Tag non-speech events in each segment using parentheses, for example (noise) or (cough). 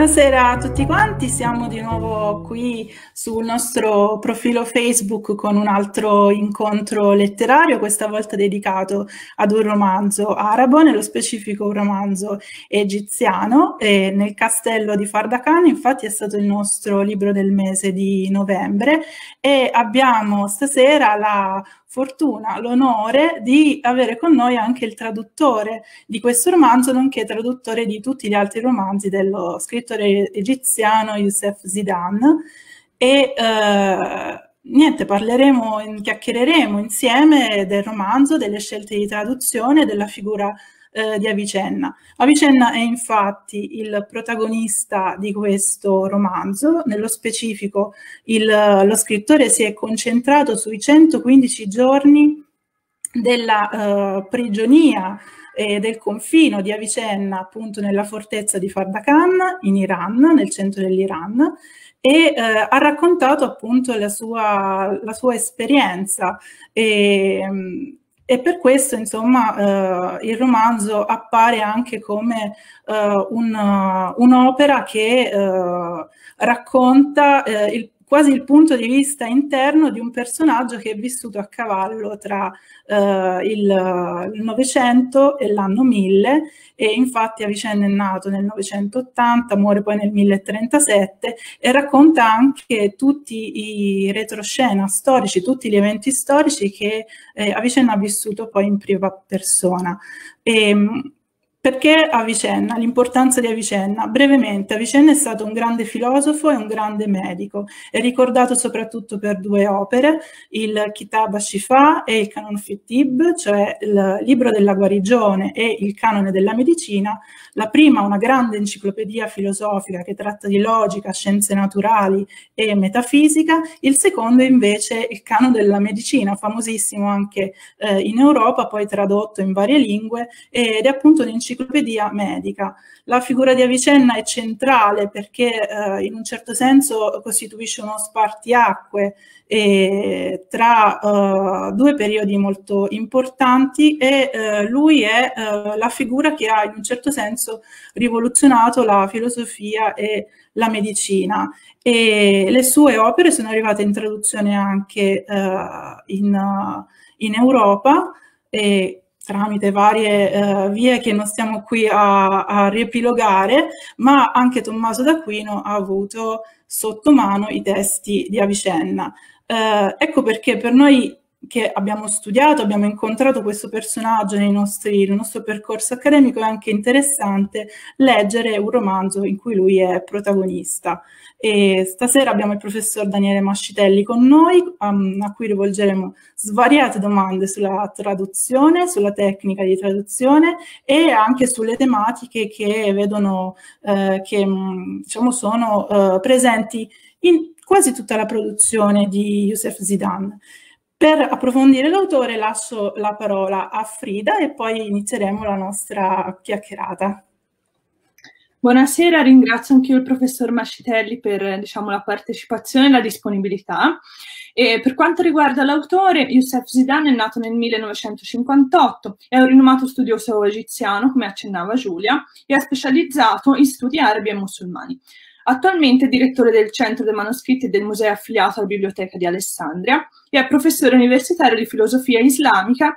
Buonasera a tutti quanti, siamo di nuovo qui sul nostro profilo Facebook con un altro incontro letterario, questa volta dedicato ad un romanzo arabo, nello specifico un romanzo egiziano. E nel castello di Fardakan, infatti, è stato il nostro libro del mese di novembre e abbiamo stasera la fortuna, l'onore di avere con noi anche il traduttore di questo romanzo, nonché traduttore di tutti gli altri romanzi dello scrittore egiziano Youssef Zidane. E eh, niente, parleremo, chiacchiereremo insieme del romanzo, delle scelte di traduzione, della figura eh, di Avicenna. Avicenna è infatti il protagonista di questo romanzo, nello specifico il, lo scrittore si è concentrato sui 115 giorni della eh, prigionia e del confino di Avicenna appunto nella fortezza di Fardakan in Iran, nel centro dell'Iran, e eh, ha raccontato appunto la sua, la sua esperienza. E, e per questo, insomma, eh, il romanzo appare anche come eh, un, un'opera che eh, racconta eh, il quasi il punto di vista interno di un personaggio che è vissuto a cavallo tra eh, il Novecento e l'anno 1000 e infatti Avicenna è nato nel 980, muore poi nel 1037 e racconta anche tutti i retroscena storici, tutti gli eventi storici che eh, Avicenna ha vissuto poi in prima persona. E, perché Avicenna? L'importanza di Avicenna? Brevemente, Avicenna è stato un grande filosofo e un grande medico. È ricordato soprattutto per due opere, il Kitab Shifa e il Canon Fittib, cioè il libro della guarigione e il canone della medicina. La prima, una grande enciclopedia filosofica che tratta di logica, scienze naturali e metafisica. Il secondo, invece, il canone della medicina, famosissimo anche eh, in Europa, poi tradotto in varie lingue, ed è appunto un'enciclopedia enciclopedia medica. La figura di Avicenna è centrale perché eh, in un certo senso costituisce uno spartiacque eh, tra uh, due periodi molto importanti e uh, lui è uh, la figura che ha in un certo senso rivoluzionato la filosofia e la medicina e le sue opere sono arrivate in traduzione anche in, in Europa e tramite varie eh, vie che non stiamo qui a, a, riepilogare, ma anche Tommaso d'Aquino ha avuto sotto mano i testi di Avicenna. Eh, ecco perché per noi che abbiamo studiato, abbiamo incontrato questo personaggio nostri, nel nostro percorso accademico, è anche interessante leggere un romanzo in cui lui è protagonista. E stasera abbiamo il professor Daniele Mascitelli con noi, um, a cui rivolgeremo svariate domande sulla traduzione, sulla tecnica di traduzione e anche sulle tematiche che vedono, eh, che mm, diciamo, sono eh, presenti in quasi tutta la produzione di Youssef Zidane. Per approfondire l'autore lascio la parola a Frida e poi inizieremo la nostra chiacchierata. Buonasera, ringrazio anche io il professor Mascitelli per diciamo, la partecipazione e la disponibilità. E per quanto riguarda l'autore, Youssef Zidane è nato nel 1958, è un rinomato studioso egiziano, come accennava Giulia, e ha specializzato in studi arabi e musulmani. Attualmente è direttore del Centro dei Manoscritti del museo affiliato alla Biblioteca di Alessandria e è professore universitario di filosofia islamica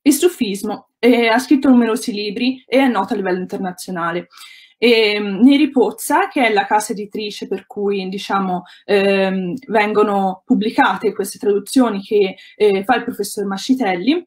e sufismo. E ha scritto numerosi libri e è noto a livello internazionale. E, ehm, Neri Pozza, che è la casa editrice per cui diciamo, ehm, vengono pubblicate queste traduzioni che eh, fa il professor Mascitelli,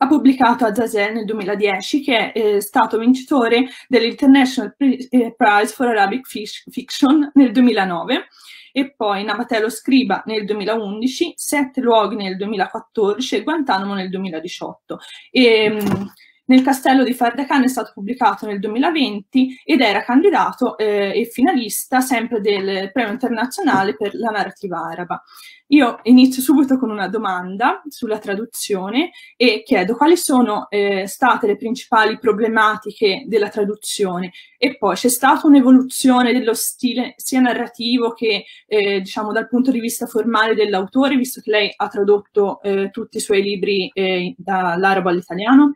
ha pubblicato a Zazen nel 2010, che è eh, stato vincitore dell'International eh, Prize for Arabic Fiction nel 2009 e poi Navatello Scriba nel 2011, Sette luoghi nel 2014 e Guantanamo nel 2018. E, ehm, nel castello di Fardakan è stato pubblicato nel 2020 ed era candidato eh, e finalista sempre del premio internazionale per la narrativa araba. Io inizio subito con una domanda sulla traduzione e chiedo quali sono eh, state le principali problematiche della traduzione e poi c'è stata un'evoluzione dello stile sia narrativo che eh, diciamo dal punto di vista formale dell'autore, visto che lei ha tradotto eh, tutti i suoi libri eh, dall'arabo all'italiano?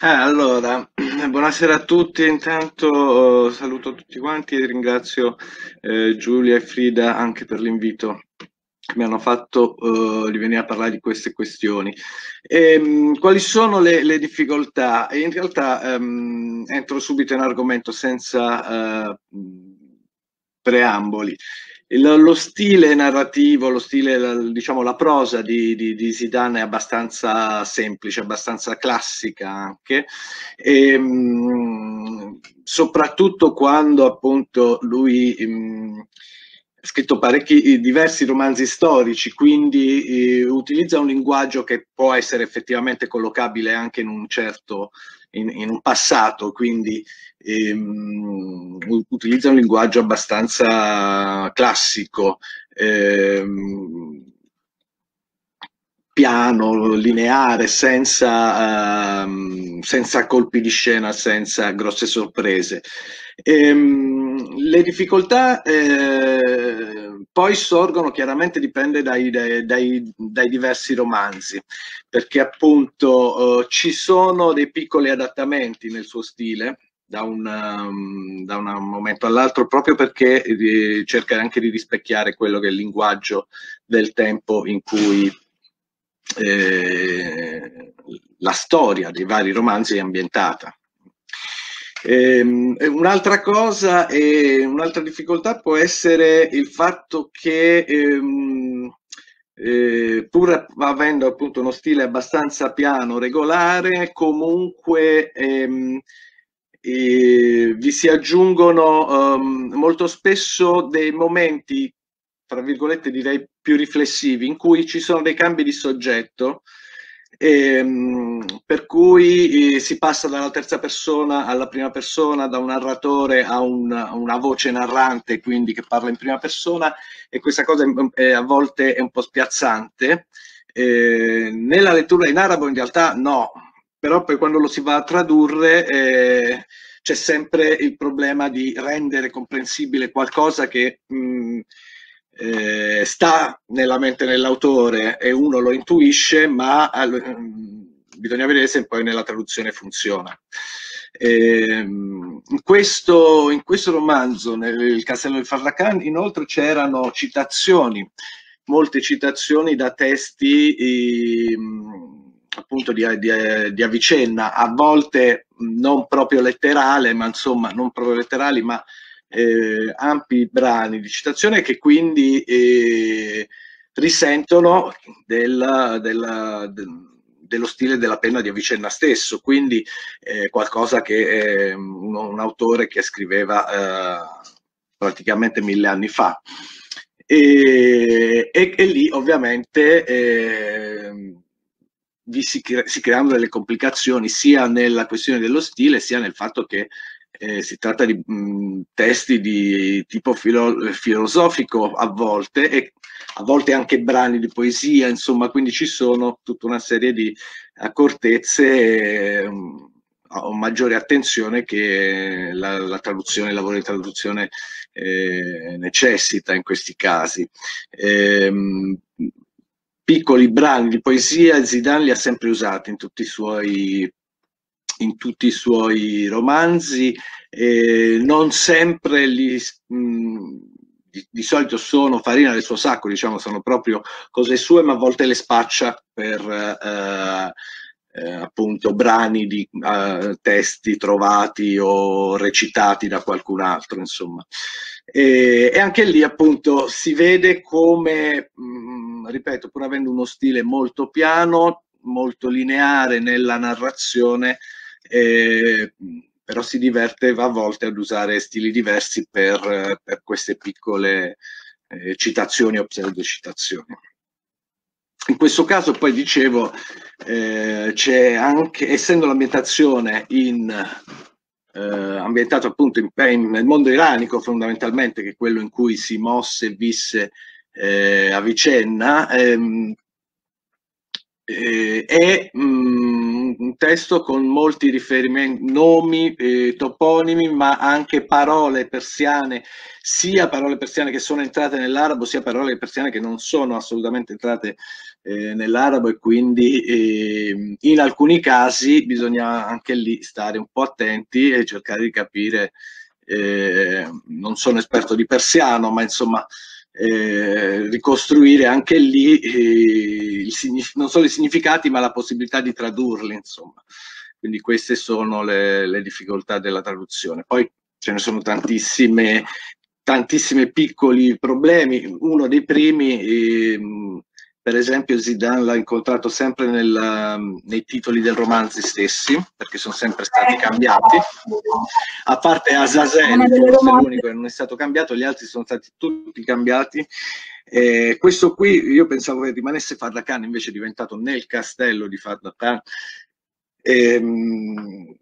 Eh, allora, (clears throat) buonasera a tutti, intanto uh, saluto tutti quanti e ringrazio eh, Giulia e Frida anche per l'invito che mi hanno fatto uh, di venire a parlare di queste questioni. E, um, quali sono le, le, difficoltà? In realtà um, entro subito in argomento senza uh, preamboli lo stile narrativo, lo stile, diciamo, la prosa di, di, di, Zidane è abbastanza semplice, abbastanza classica anche, e, ehm, soprattutto quando appunto lui mh, ehm, ha scritto parecchi, diversi romanzi storici, quindi eh, utilizza un linguaggio che può essere effettivamente collocabile anche in un certo, in, in un passato, quindi ehm, utilizza un linguaggio abbastanza classico, ehm, piano, lineare, senza, ehm, senza, colpi di scena, senza grosse sorprese. Ehm, le difficoltà eh, poi sorgono, chiaramente dipende dai, dai, dai, diversi romanzi, perché appunto eh, ci sono dei piccoli adattamenti nel suo stile, da un, um, da un momento all'altro proprio perché eh, cerca anche di rispecchiare quello che è il linguaggio del tempo in cui eh, la storia dei vari romanzi è ambientata. Ehm, un'altra cosa e un'altra difficoltà può essere il fatto che ehm, eh, pur avendo appunto uno stile abbastanza piano, regolare, comunque ehm, e vi si aggiungono um, molto spesso dei momenti, tra virgolette direi più riflessivi, in cui ci sono dei cambi di soggetto, ehm, per cui eh, si passa dalla terza persona alla prima persona, da un narratore a, un, una voce narrante, quindi che parla in prima persona, e questa cosa è, a volte è un po' spiazzante. Eh, nella lettura in arabo in realtà no, però poi quando lo si va a tradurre eh, c'è sempre il problema di rendere comprensibile qualcosa che mh, mm, eh, sta nella mente dell'autore e uno lo intuisce, ma all, mm, bisogna vedere se poi nella traduzione funziona. Eh, in, questo, in, questo, romanzo, nel Castello di Farracan, inoltre c'erano citazioni, molte citazioni da testi eh, appunto di, di, di Avicenna, a volte non proprio letterale, ma insomma non proprio letterali, ma eh, ampi brani di citazione che quindi eh, risentono della, della, de, dello stile della penna di Avicenna stesso, quindi eh, qualcosa che un, un, autore che scriveva eh, praticamente mille anni fa. E, e, e lì ovviamente eh, vi si, si, creano delle complicazioni sia nella questione dello stile sia nel fatto che eh, si tratta di mh, testi di tipo filo- filosofico a volte e a volte anche brani di poesia, insomma, quindi ci sono tutta una serie di accortezze. O maggiore attenzione che la, la, traduzione, il lavoro di traduzione eh, necessita in questi casi. Eh, piccoli brani di poesia Zidane li ha sempre usati in tutti i suoi, in tutti i suoi romanzi, eh, non sempre li, mh, di, di, solito sono farina del suo sacco, diciamo, sono proprio cose sue, ma a volte le spaccia per eh, eh, appunto brani di uh, testi trovati o recitati da qualcun altro, insomma. E, e anche lì appunto si vede come, mh, mm, ripeto, pur avendo uno stile molto piano, molto lineare nella narrazione, eh, però si diverte a volte ad usare stili diversi per, per queste piccole eh, citazioni o pseudocitazioni. In questo caso poi dicevo, eh, c'è anche, essendo l'ambientazione in, eh, ambientato appunto in, in, nel mondo iranico fondamentalmente, che è quello in cui si mosse e visse eh, a Vicenna, ehm, eh, è mh, mm, un testo con molti riferimenti, nomi, eh, toponimi, ma anche parole persiane, sia parole persiane che sono entrate nell'arabo, sia parole persiane che non sono assolutamente entrate eh, nell'arabo e quindi eh, in alcuni casi bisogna anche lì stare un po' attenti e cercare di capire, eh, non sono esperto di persiano, ma insomma eh, ricostruire anche lì eh, non solo i significati ma la possibilità di tradurli, insomma. Quindi queste sono le, le difficoltà della traduzione. Poi ce ne sono tantissime, tantissimi piccoli problemi. Uno dei primi, eh, per esempio, Zidane l'ha incontrato sempre nel, nei titoli del romanzi stessi, perché sono sempre stati cambiati. A parte Azazel, forse l'unico che non è stato cambiato, gli altri sono stati tutti cambiati. Eh, questo qui io pensavo che rimanesse Farrakhan, invece è diventato nel castello di Farrakhan ehm,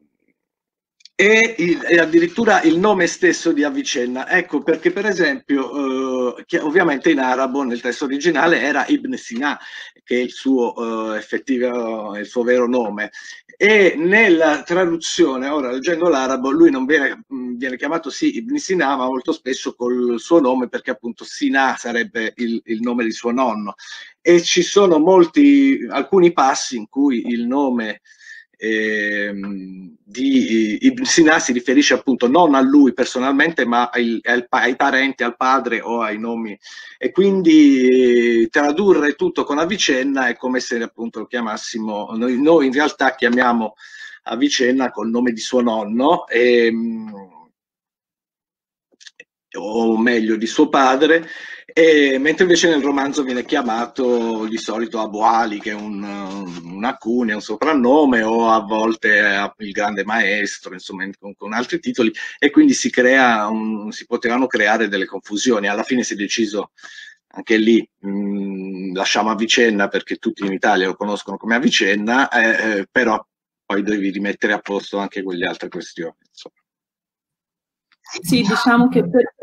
e, il, e, addirittura il nome stesso di Avicenna. Ecco perché, per esempio, eh, ovviamente in arabo nel testo originale era Ibn Sina, che è il suo eh, effettivo, il suo vero nome. E nella traduzione, ora leggendo l'arabo, lui non viene, viene chiamato sì Ibn Sina, ma molto spesso col suo nome, perché appunto Sina sarebbe il, il nome di suo nonno. E ci sono molti, alcuni passi in cui il nome eh, di Ibn Sina si riferisce appunto non a lui personalmente ma ai, ai, parenti, al padre o ai nomi. E quindi eh, tradurre tutto con Avicenna è come se appunto lo chiamassimo, noi, noi in realtà chiamiamo Avicenna col nome di suo nonno e, o meglio di suo padre e, mentre invece nel romanzo viene chiamato di solito Abu Ali, che è un, una cunia, un soprannome, o a volte il grande maestro, insomma, con, con altri titoli, e quindi si, crea un, si potevano creare delle confusioni. Alla fine si è deciso anche lì mh, lasciamo Avicenna perché tutti in Italia lo conoscono come Avicenna, eh, eh, però poi devi rimettere a posto anche quelle altre questioni. Insomma. Sì, diciamo che per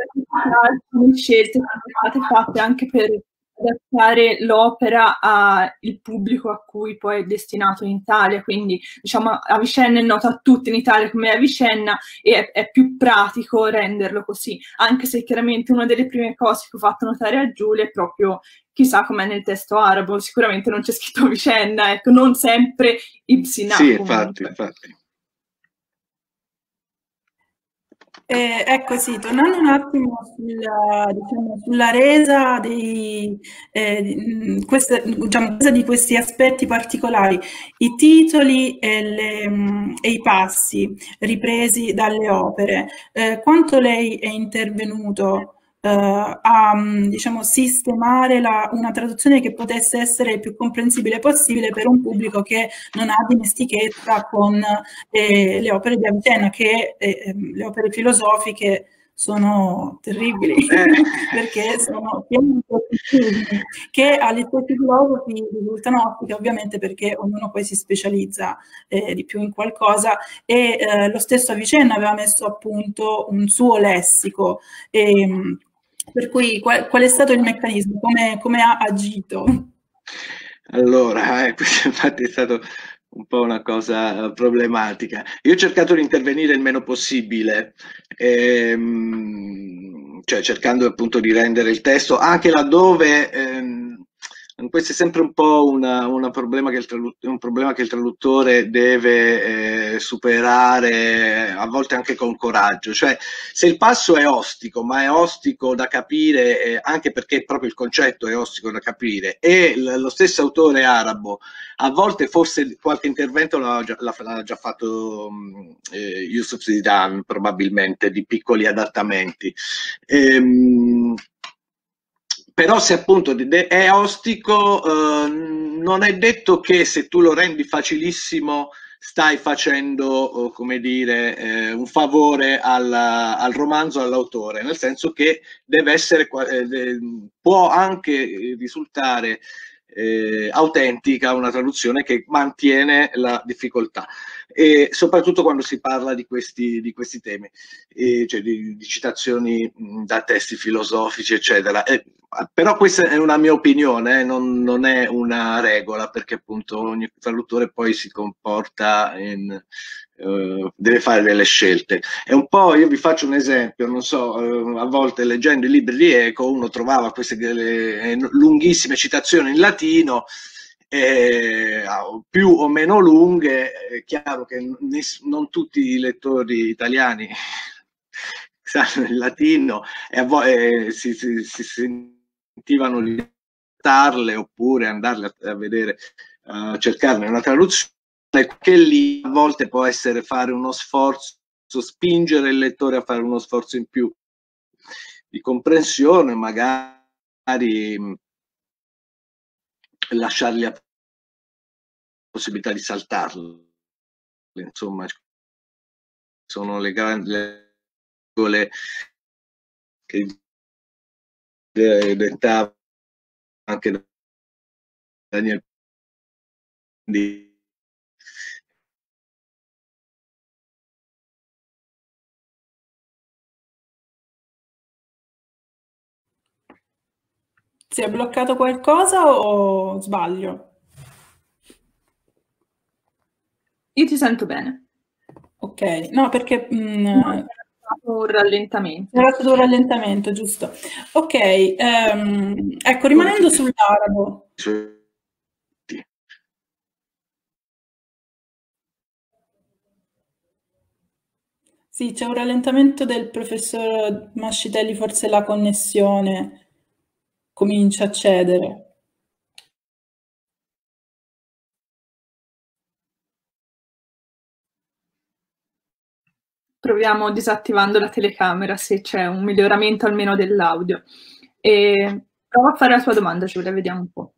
alcune scelte sono state fatte anche per adattare l'opera al pubblico a cui poi è destinato in Italia, quindi diciamo Avicenna è nota a tutti in Italia come Avicenna e è, è, più pratico renderlo così, anche se chiaramente una delle prime cose che ho fatto notare a Giulia è proprio chissà com'è nel testo arabo, sicuramente non c'è scritto Avicenna, ecco, non sempre Ibsina. Sì, infatti, infatti. Eh, ecco sì, tornando un attimo sulla, diciamo, sulla resa, dei, eh, queste, diciamo, di questi aspetti particolari, i titoli e, le, e i passi ripresi dalle opere, eh, quanto lei è intervenuto a diciamo, sistemare la, una traduzione che potesse essere il più comprensibile possibile per un pubblico che non ha dimestichezza con eh, le opere di Avicenna, che eh, ehm, le opere filosofiche sono terribili eh. (laughs) perché sono che agli stessi filosofi risultano ostiche ovviamente perché ognuno poi si specializza eh, di più in qualcosa e eh, lo stesso Avicenna aveva messo a punto un suo lessico e, ehm, per cui qual, qual è stato il meccanismo? Come, come ha agito? Allora, eh, (laughs) questo infatti è stato un po' una cosa problematica. Io ho cercato di intervenire il meno possibile, ehm, cioè cercando appunto di rendere il testo anche laddove ehm, questo è sempre un po' una, una problema un problema che il traduttore deve eh, superare, a volte anche con coraggio. Cioè, se il passo è ostico, ma è ostico da capire, eh, anche perché proprio il concetto è ostico da capire, e lo stesso autore arabo, a volte forse qualche intervento l'ha già, già fatto eh, Yusuf Zidane, probabilmente, di piccoli adattamenti. Ehm, però se appunto è ostico, eh, non è detto che se tu lo rendi facilissimo stai facendo, come dire, eh, un favore al, al, romanzo, all'autore, nel senso che deve essere, eh, può anche risultare eh, autentica una traduzione che mantiene la difficoltà e soprattutto quando si parla di questi, di questi temi, e, cioè di, di, citazioni da testi filosofici, eccetera. E, però questa è una mia opinione, eh, non, non, è una regola, perché appunto ogni traduttore poi si comporta in, eh, deve fare delle scelte. È un po', io vi faccio un esempio, non so, eh, a volte leggendo i libri di Eco uno trovava queste delle, lunghissime citazioni in latino, eh, più o meno lunghe, è chiaro che non tutti i lettori italiani (laughs) sanno il latino e a volte si, si, si sentivano citarle oppure andarle a, a vedere, a cercarne una traduzione, che lì a volte può essere fare uno sforzo, spingere il lettore a fare uno sforzo in più di comprensione, magari lasciargli la possibilità di saltarlo. Insomma, sono le grandi regole che dettava anche Daniel Si è bloccato qualcosa o sbaglio? Io ti sento bene. Ok, no perché... Mh, no, un rallentamento. Era stato un rallentamento, giusto. Ok, um, ecco, rimanendo sull'arabo. Sì, c'è un rallentamento del professor Mascitelli, forse la connessione comincia a cedere. proviamo disattivando la telecamera se c'è un miglioramento almeno dell'audio. E prova a fare la tua domanda, Giulia, vediamo un po'.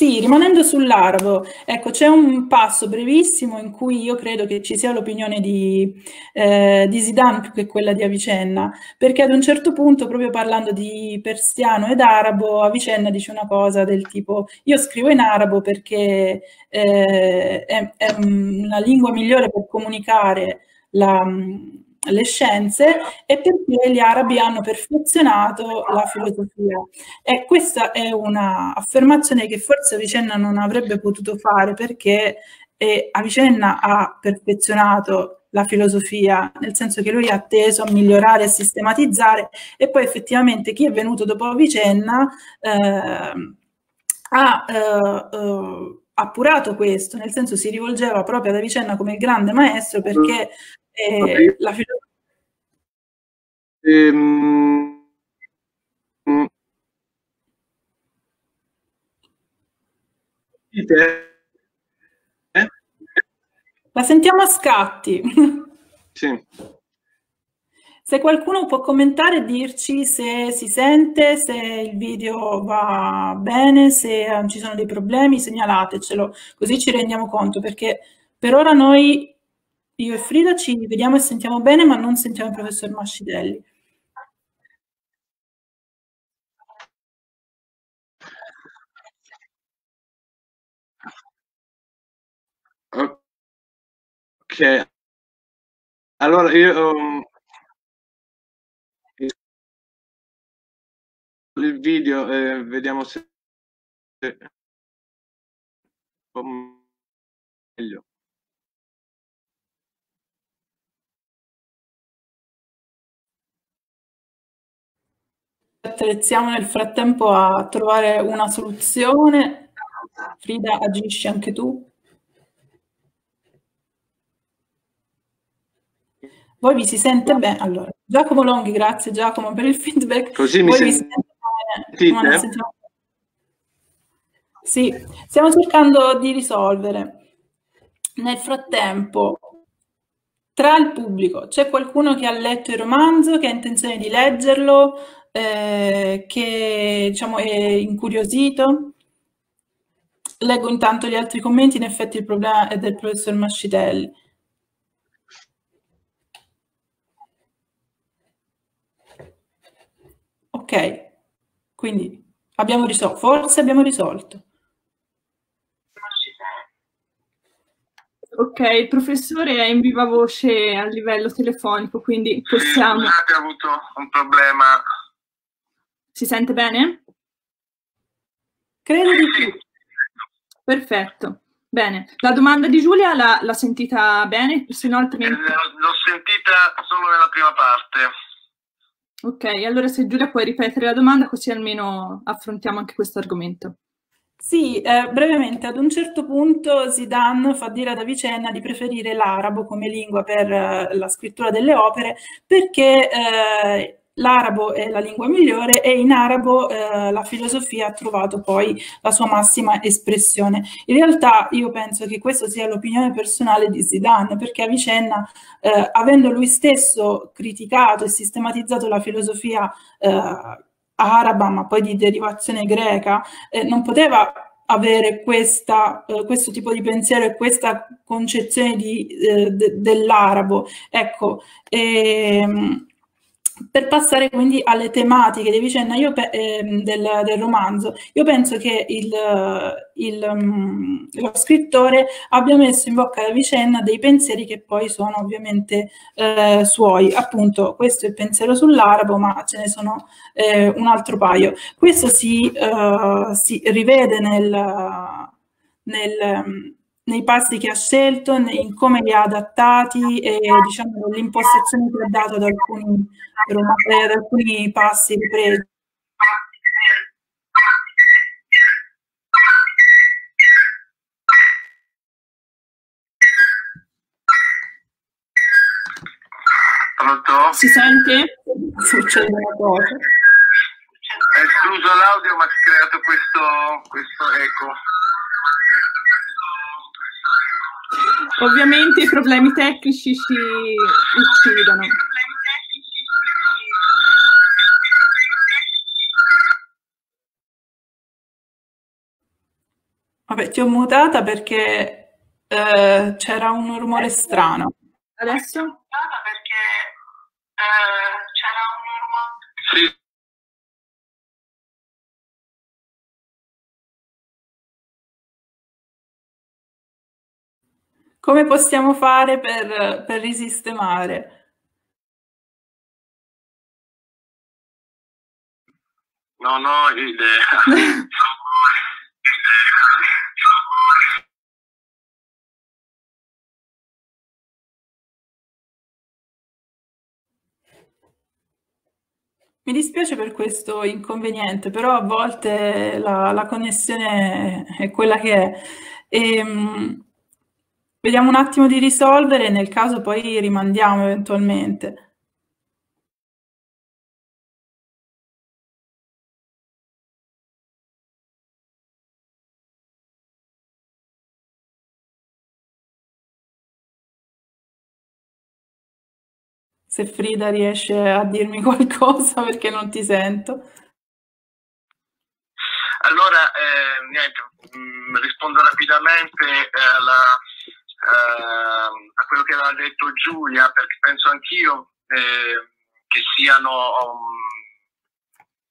Sì, rimanendo sull'arabo, ecco, c'è un passo brevissimo in cui io credo che ci sia l'opinione di, eh, di Zidane più che quella di Avicenna, perché ad un certo punto, proprio parlando di persiano ed arabo, Avicenna dice una cosa del tipo, io scrivo in arabo perché eh, è, è una lingua migliore per comunicare la le scienze e perché gli arabi hanno perfezionato la filosofia. E questa è un'affermazione che forse Avicenna non avrebbe potuto fare perché eh, Avicenna ha perfezionato la filosofia, nel senso che lui ha teso a migliorare e sistematizzare e poi effettivamente chi è venuto dopo Avicenna eh, ha eh, eh, appurato questo, nel senso si rivolgeva proprio ad Avicenna come il grande maestro perché eh, la filosofia... Ehm... Eh? La sentiamo a scatti. (laughs) Sì. Se qualcuno può commentare e dirci se si sente, se il video va bene, se ci sono dei problemi, segnalatecelo, così ci rendiamo conto, perché per ora noi io e Frida ci vediamo e sentiamo bene, ma non sentiamo il professor Mascidelli. Ok. Allora io um, il video eh, vediamo se meglio. attrezziamo nel frattempo a trovare una soluzione. Frida, agisci anche tu? Voi vi si sente bene? Allora, Giacomo Longhi, grazie Giacomo per il feedback. Così mi, Voi mi sentite bene? Sì, sì, stiamo cercando di risolvere. Nel frattempo, tra il pubblico, c'è qualcuno che ha letto il romanzo, che ha intenzione di leggerlo? eh, che diciamo, è incuriosito. Leggo intanto gli altri commenti, in effetti il problema è del professor Mascitelli. Ok, quindi abbiamo risolto, forse abbiamo risolto. Ok, il professore è in viva voce a livello telefonico, quindi possiamo... Sì, scusate, avuto un problema si sente bene? Credo di più. Perfetto. Bene, la domanda di Giulia l'ha, sentita bene? Se no altrimenti... Eh, l'ho sentita solo nella prima parte. Ok, allora se Giulia puoi ripetere la domanda così almeno affrontiamo anche questo argomento. Sì, eh, brevemente, ad un certo punto Zidane fa dire ad Avicenna di preferire l'arabo come lingua per eh, la scrittura delle opere perché eh, l'arabo è la lingua migliore e in arabo eh, la filosofia ha trovato poi la sua massima espressione. In realtà io penso che questa sia l'opinione personale di Zidane, perché Avicenna, eh, avendo lui stesso criticato e sistematizzato la filosofia eh, araba, ma poi di derivazione greca, eh, non poteva avere questa, eh, questo tipo di pensiero e questa concezione di, eh, de, dell'arabo. Ecco, ehm, per passare quindi alle tematiche di vicenda io eh, del, del, romanzo, io penso che il, il, um, lo scrittore abbia messo in bocca alla vicenda dei pensieri che poi sono ovviamente eh, suoi. Appunto, questo è il pensiero sull'arabo, ma ce ne sono eh, un altro paio. Questo si, uh, si rivede nel, nel nei passi che ha scelto, in come li ha adattati e diciamo, l'impostazione che ha dato ad alcuni, ad alcuni passi ripresi. Pronto? Si sente? Succede una cosa. È escluso l'audio ma si è creato questo, questo eco. Ovviamente i problemi tecnici ci uccidono. Vabbè, ti ho mutata perché eh, c'era un rumore strano. Adesso? Perché eh, c'era un rumore. Sì. Come possiamo fare per, per risistemare? Non ho idea. (laughs) Mi dispiace per questo inconveniente, però a volte la, la connessione è quella che è. E, ehm, Vediamo un attimo di risolvere nel caso poi rimandiamo eventualmente. Se Frida riesce a dirmi (laughs) qualcosa perché non ti sento. Allora, eh, niente, mm, rispondo rapidamente alla Ehm, a quello che aveva detto Giulia, perché penso anch'io eh, che, siano, um,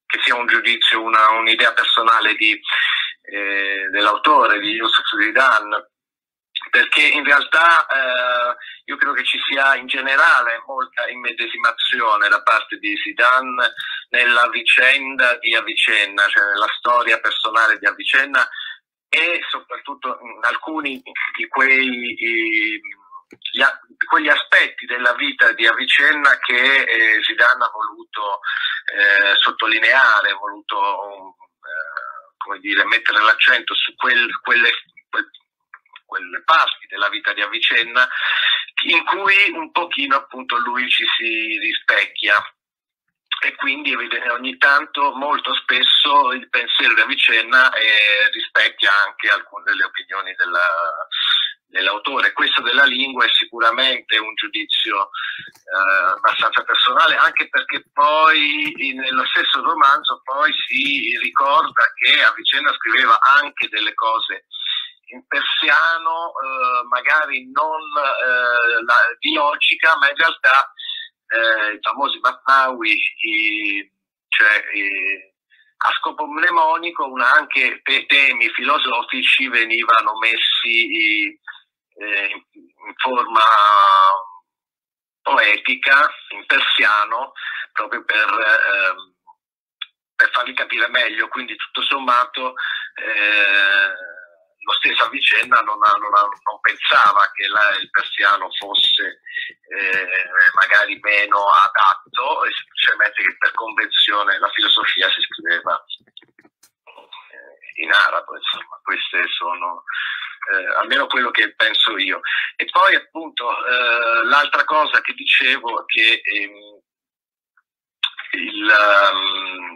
che sia un giudizio, una, un'idea personale di, eh, dell'autore, di Yusuf Zidane, perché in realtà eh, io credo che ci sia in generale molta immedesimazione da parte di Zidane nella vicenda di Avicenna, cioè nella storia personale di Avicenna e soprattutto in alcuni di quei, gli, quegli aspetti della vita di Avicenna che eh, Zidane ha voluto eh, sottolineare, ha voluto eh, come dire, mettere l'accento su quel, quelle, quel, quelle parti della vita di Avicenna in cui un pochino appunto lui ci si rispecchia e quindi ogni tanto, molto spesso, il pensiero di Avicenna eh, rispecchia anche alcune delle opinioni della, dell'autore. Questo della lingua è sicuramente un giudizio eh, abbastanza personale, anche perché poi nello stesso romanzo poi si ricorda che Avicenna scriveva anche delle cose in persiano, eh, magari non eh, la, di logica, ma in realtà eh, i famosi Masnawi, i, cioè i, a scopo mnemonico una, anche temi filosofici venivano messi eh, in forma poetica, in persiano, proprio per, eh, per farli capire meglio. Quindi tutto sommato eh, lo stesso Avicenna non, non, non pensava che la, il persiano fosse eh, magari meno adatto, e semplicemente che per convenzione la filosofia si scriveva eh, in arabo, insomma, queste sono eh, almeno quello che penso io. E poi appunto eh, l'altra cosa che dicevo è che ehm, il, um,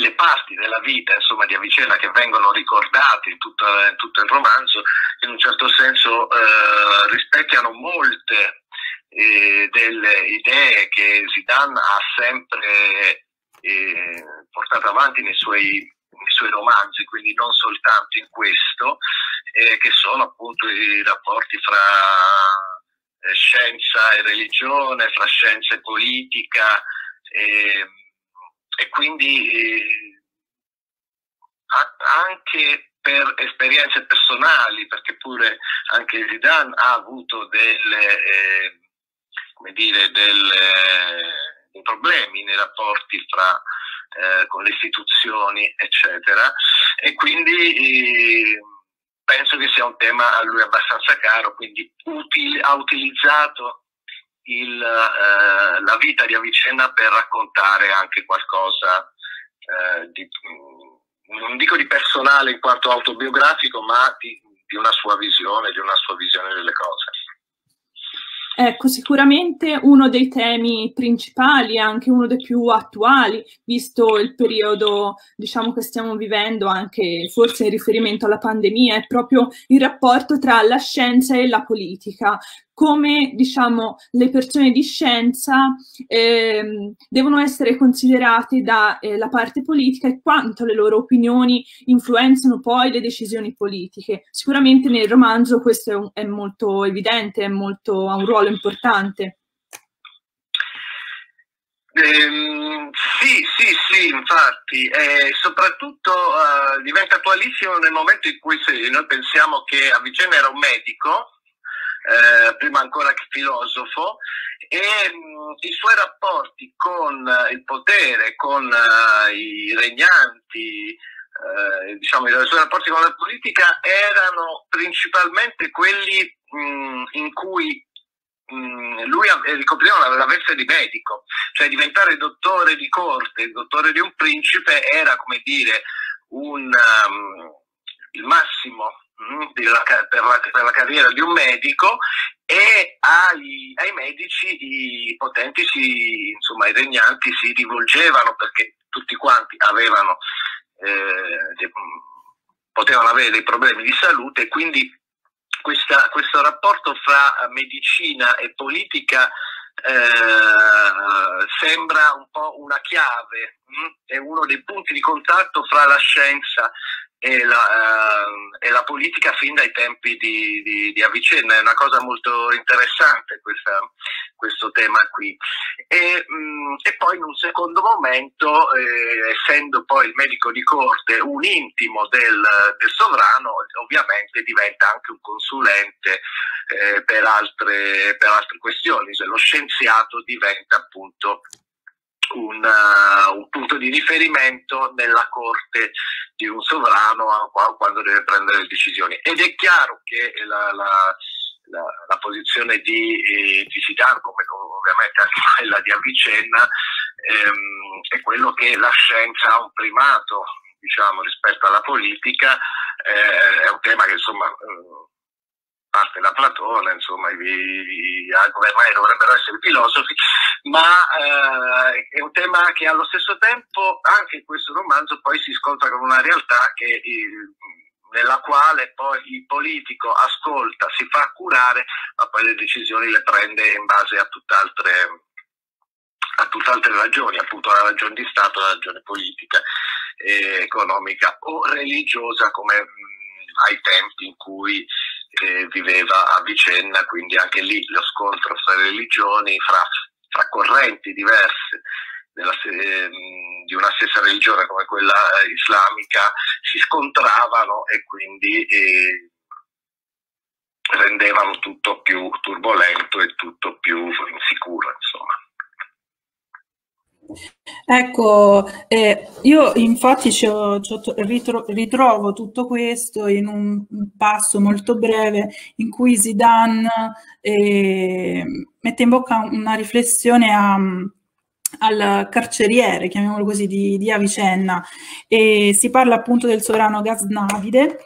le parti della vita insomma, di Avicenna che vengono ricordate in tutto, in tutto il romanzo in un certo senso eh, rispecchiano molte eh, delle idee che Zidane ha sempre eh, portato avanti nei suoi, nei suoi, romanzi, quindi non soltanto in questo, eh, che sono appunto i rapporti fra eh, scienza e religione, fra scienza e politica. Eh, e quindi eh, anche per esperienze personali, perché pure anche Zidane ha avuto delle, eh, come dire, delle, dei problemi nei rapporti fra, eh, con le istituzioni, eccetera, e quindi eh, penso che sia un tema a lui abbastanza caro, quindi util, ha utilizzato il, eh, la vita di Avicenna per raccontare anche qualcosa eh, di, mm, non dico di personale in quanto autobiografico, ma di, di una sua visione, di una sua visione delle cose. Ecco, sicuramente uno dei temi principali, anche uno dei più attuali, visto il periodo, diciamo, che stiamo vivendo, anche forse in riferimento alla pandemia, è proprio il rapporto tra la scienza e la politica come diciamo, le persone di scienza eh, devono essere considerate dalla eh, parte politica e quanto le loro opinioni influenzano poi le decisioni politiche. Sicuramente nel romanzo questo è, un, è molto evidente, è molto, ha un ruolo importante. Eh, sì, sì, sì, infatti, eh, soprattutto eh, diventa attualissimo nel momento in cui noi pensiamo che Avicenne era un medico eh, prima ancora che filosofo, e mh, mm, i suoi rapporti con uh, il potere, con uh, i regnanti, uh, diciamo, i suoi rapporti con la politica erano principalmente quelli mh, mm, in cui mm, lui ricopriva la, la veste di medico, cioè diventare dottore di corte, dottore di un principe era come dire un, um, il massimo Mm, per la, per la, carriera di un medico e ai, ai medici i potenti, si, insomma i regnanti si rivolgevano perché tutti quanti avevano, eh, potevano avere dei problemi di salute e quindi questa, questo rapporto fra medicina e politica eh, sembra un po' una chiave, mh? Mm? è uno dei punti di contatto fra la scienza e la, eh, e la, politica fin dai tempi di, di, di, Avicenna. È una cosa molto interessante questa, questo tema qui. E, mh, mm, e, poi in un secondo momento, eh, essendo poi il medico di corte un intimo del, del sovrano, ovviamente diventa anche un consulente eh, per, altre, per altre questioni, cioè lo scienziato diventa appunto un, uh, un, punto di riferimento nella corte di un sovrano quando deve prendere decisioni. Ed è chiaro che la, la, la, la posizione di, eh, di Zidane, come ovviamente anche quella di Avicenna, ehm, è quello che la scienza ha un primato diciamo, rispetto alla politica, eh, è un tema che insomma... Eh, parte da Platone, insomma i, i, i governare dovrebbero essere filosofi, ma eh, è un tema che allo stesso tempo anche in questo romanzo poi si scontra con una realtà che, eh, nella quale poi il politico ascolta, si fa curare, ma poi le decisioni le prende in base a tutt'altre, a tutt'altre ragioni, appunto la ragione di Stato, la ragione politica, eh, economica o religiosa come mh, ai tempi in cui che viveva a Vicenna, quindi anche lì lo scontro fra religioni, fra, fra correnti diverse della, eh, di una stessa religione come quella islamica si scontravano e quindi eh, rendevano tutto più turbolento e tutto più insicuro. Insomma. Ecco, eh, io infatti ci ho, ci ho ritro, ritrovo tutto questo in un passo molto breve in cui Zidane eh, mette in bocca una riflessione a, al carceriere, chiamiamolo così, di, di, Avicenna. E si parla appunto del sovrano Gaznavide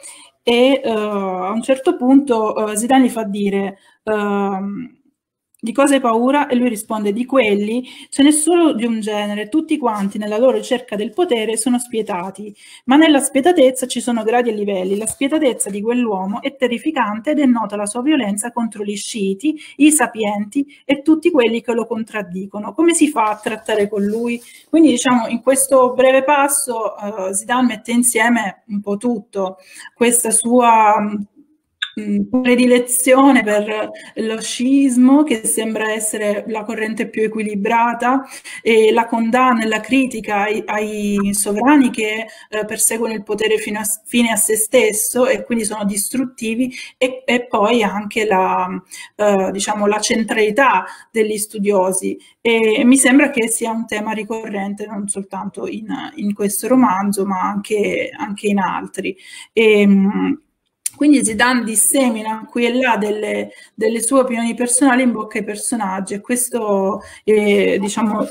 e uh, a un certo punto uh, Zidane gli fa dire uh, di cosa hai paura? E lui risponde di quelli, ce n'è solo di un genere, tutti quanti nella loro ricerca del potere sono spietati, ma nella spietatezza ci sono gradi e livelli, la spietatezza di quell'uomo è terrificante ed è nota la sua violenza contro gli sciiti, i sapienti e tutti quelli che lo contraddicono. Come si fa a trattare con lui? Quindi diciamo in questo breve passo uh, Zidane mette insieme un po' tutto, questa sua predilezione per lo sciismo che sembra essere la corrente più equilibrata e la condanna e la critica ai, ai sovrani che eh, perseguono il potere fino a, fine a se stesso e quindi sono distruttivi e, e poi anche la, eh, diciamo, la centralità degli studiosi e, mi sembra che sia un tema ricorrente non soltanto in, in questo romanzo ma anche, anche in altri. E, quindi Zidane dissemina qui e là delle, delle, sue opinioni personali in bocca ai personaggi e questo eh, diciamo,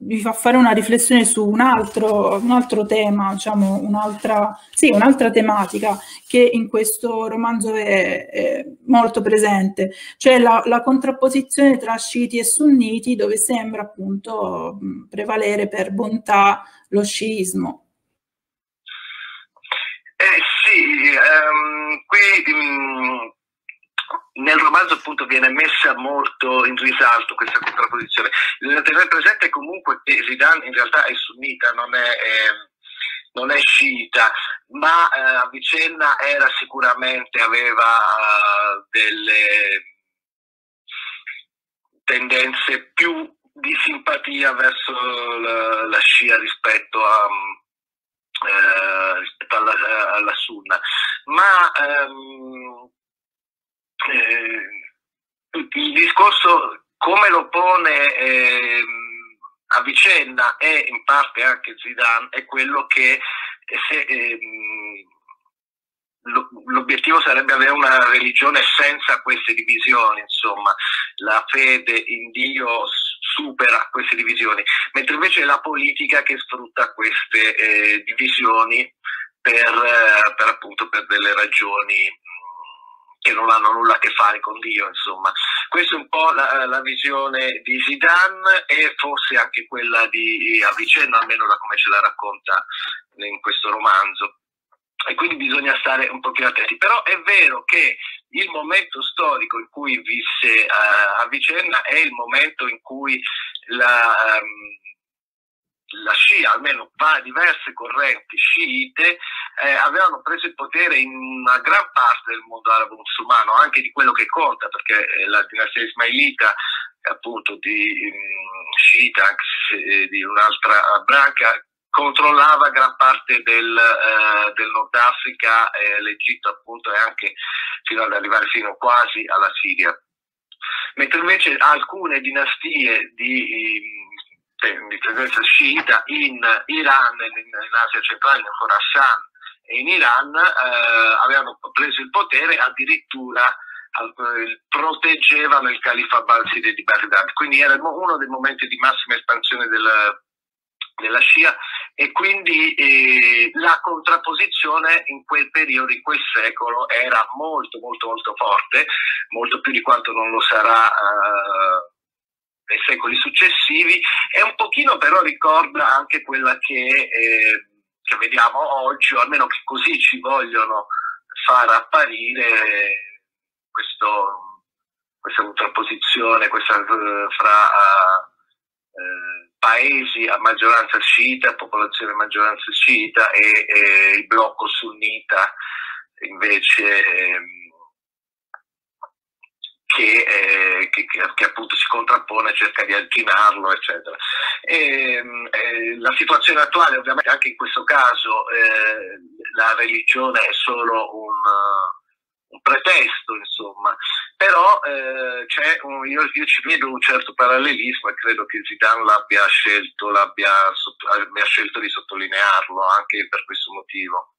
vi fa fare una riflessione su un altro, un altro tema, diciamo, un'altra, sì, un'altra tematica che in questo romanzo è, è molto presente, cioè la, la, contrapposizione tra sciiti e sunniti dove sembra appunto prevalere per bontà lo sciismo. Eh, sì, um, qui um, nel romanzo appunto viene messa molto in risalto questa contrapposizione. Il tenere presente comunque che Zidane in realtà è sunnita, non è, eh, non è sciita, ma eh, Vicenna era sicuramente, aveva delle tendenze più di simpatia verso la, la scia rispetto a eh, rispetto alla, alla, Sunna. Ma ehm, eh, il discorso come lo pone eh, a vicenda e in parte anche Zidane è quello che se, ehm, l'obiettivo sarebbe avere una religione senza queste divisioni, insomma, la fede in Dio supera queste divisioni, mentre invece è la politica che sfrutta queste eh, divisioni per, eh, per, appunto per delle ragioni mm, che non hanno nulla a che fare con Dio, insomma. Questa è un po' la, la visione di Zidane e forse anche quella di Avicenna, almeno da come ce la racconta in questo romanzo e quindi bisogna stare un pochino attenti. Però è vero che il momento storico in cui visse uh, a Vicenna è il momento in cui la, um, la Scia, almeno diverse correnti sciite, eh, avevano preso il potere in una gran parte del mondo arabo musulmano, anche di quello che conta, perché eh, la dinastia ismailita appunto di um, sciita, anche se eh, di un'altra branca, controllava gran parte del, eh, del Nord Africa, eh, l'Egitto appunto e anche fino ad arrivare fino quasi alla Siria. Mentre invece alcune dinastie di, di tendenza sciita in Iran, in, in Asia centrale, in Khorasan e in Iran eh, avevano preso il potere addirittura proteggevano il califa Abbaside di Baghdad. Quindi era uno dei momenti di massima espansione del, della scia e quindi eh, la contrapposizione in quel periodo, in quel secolo, era molto molto molto forte, molto più di quanto non lo sarà eh, nei secoli successivi e un pochino però ricorda anche quella che, eh, che vediamo oggi, o almeno che così ci vogliono far apparire questo, questa contrapposizione questa, eh, fra uh, paesi a maggioranza sciita, popolazione a maggioranza sciita e, e il blocco sunnita invece ehm, che, eh, che, che, appunto si contrappone, cerca di arginarlo, eccetera. E, ehm, eh, la situazione attuale, ovviamente anche in questo caso, eh, la religione è solo un, un pretesto, insomma. Però eh, un, io, io, ci vedo un certo parallelismo e credo che Zidane l'abbia scelto, l'abbia, abbia scelto di sottolinearlo anche per questo motivo.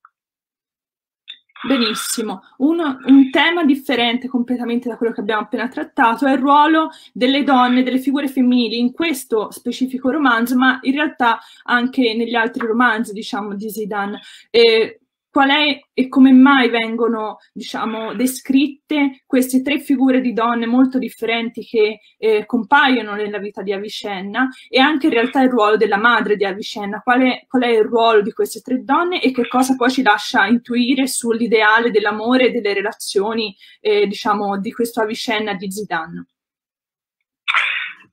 Benissimo. Un, un, tema differente completamente da quello che abbiamo appena trattato è il ruolo delle donne, delle figure femminili in questo specifico romanzo, ma in realtà anche negli altri romanzi, diciamo, di Zidane. Eh, qual è e come mai vengono, diciamo, descritte queste tre figure di donne molto differenti che eh, compaiono nella vita di Avicenna e anche in realtà il ruolo della madre di Avicenna. Qual è, qual è il ruolo di queste tre donne e che cosa poi ci lascia intuire sull'ideale dell'amore e delle relazioni, eh, diciamo, di questo Avicenna di Zidane?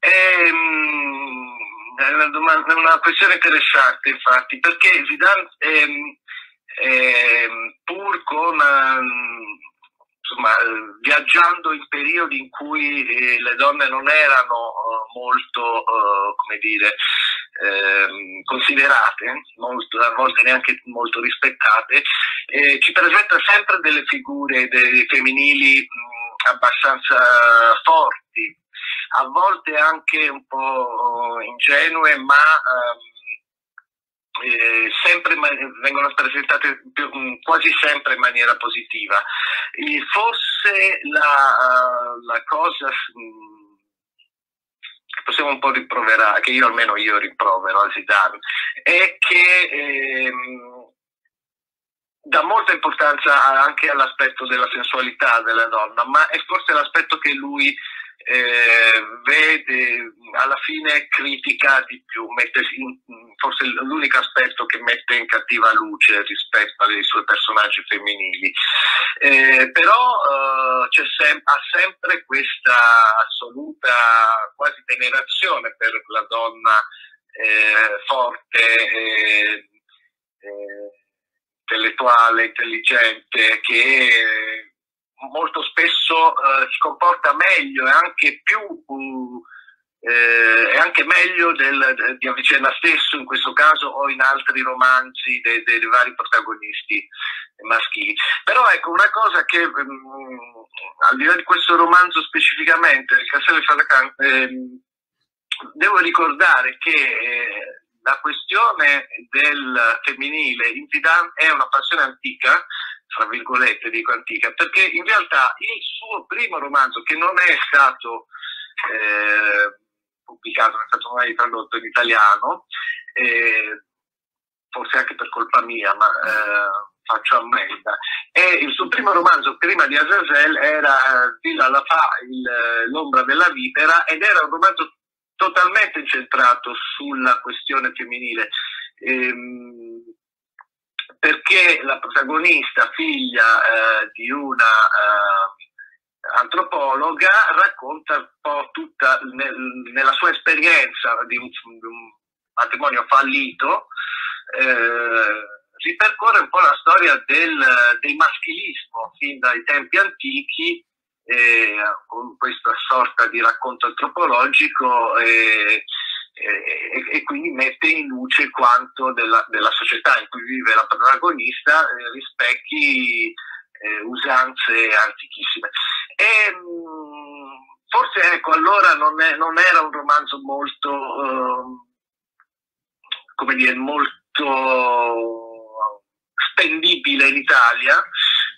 Ehm, è una, domanda, una questione interessante, infatti, perché Zidane... Ehm, eh, pur con ehm, insomma, viaggiando in periodi in cui eh, le donne non erano uh, molto, uh, come dire, eh, considerate, molto, a volte neanche molto rispettate, eh, ci presenta sempre delle figure dei femminili mh, abbastanza forti, a volte anche un po' ingenue, ma ehm, eh, sempre vengono presentate mm, quasi sempre in maniera positiva. E forse la, la cosa mm, che possiamo un po' rimproverare, che io almeno io rimprovero a Zidane, è che ehm, dà molta importanza anche all'aspetto della sensualità della donna, ma è forse l'aspetto che lui eh, vede alla fine critica di più, in, forse l'unico aspetto che mette in cattiva luce rispetto ai suoi personaggi femminili. Eh, però eh, sem- ha sempre questa assoluta quasi venerazione per la donna eh, forte, eh, eh, intellettuale, intelligente, che molto spesso eh, si comporta meglio e anche più uh, eh, anche meglio del, di Avicenna stesso in questo caso o in altri romanzi dei, dei vari protagonisti maschili. Però ecco una cosa che um, al di là di questo romanzo specificamente, il Castello di Fatacan, eh, devo ricordare che eh, la questione del femminile in Zidane è una passione antica fra virgolette dico antica, perché in realtà il suo primo romanzo, che non è stato eh, pubblicato, non è stato mai tradotto in italiano, eh, forse anche per colpa mia, ma eh, faccio ammenda. E il suo primo romanzo, prima di Azazel, era Villa Lafà, L'ombra della vipera, ed era un romanzo totalmente incentrato sulla questione femminile. Ehm, perché la protagonista, figlia eh, di una eh, antropologa, racconta un po' tutta nel, nella sua esperienza di un, di un matrimonio fallito, eh, ripercorre un po' la storia del, del maschilismo fin dai tempi antichi, eh, con questa sorta di racconto antropologico. Eh, e, e, quindi mette in luce quanto della, della, società in cui vive la protagonista eh, rispecchi eh, usanze antichissime. E, mh, mm, forse ecco, allora non, è, non, era un romanzo molto, uh, come dire, molto spendibile in Italia,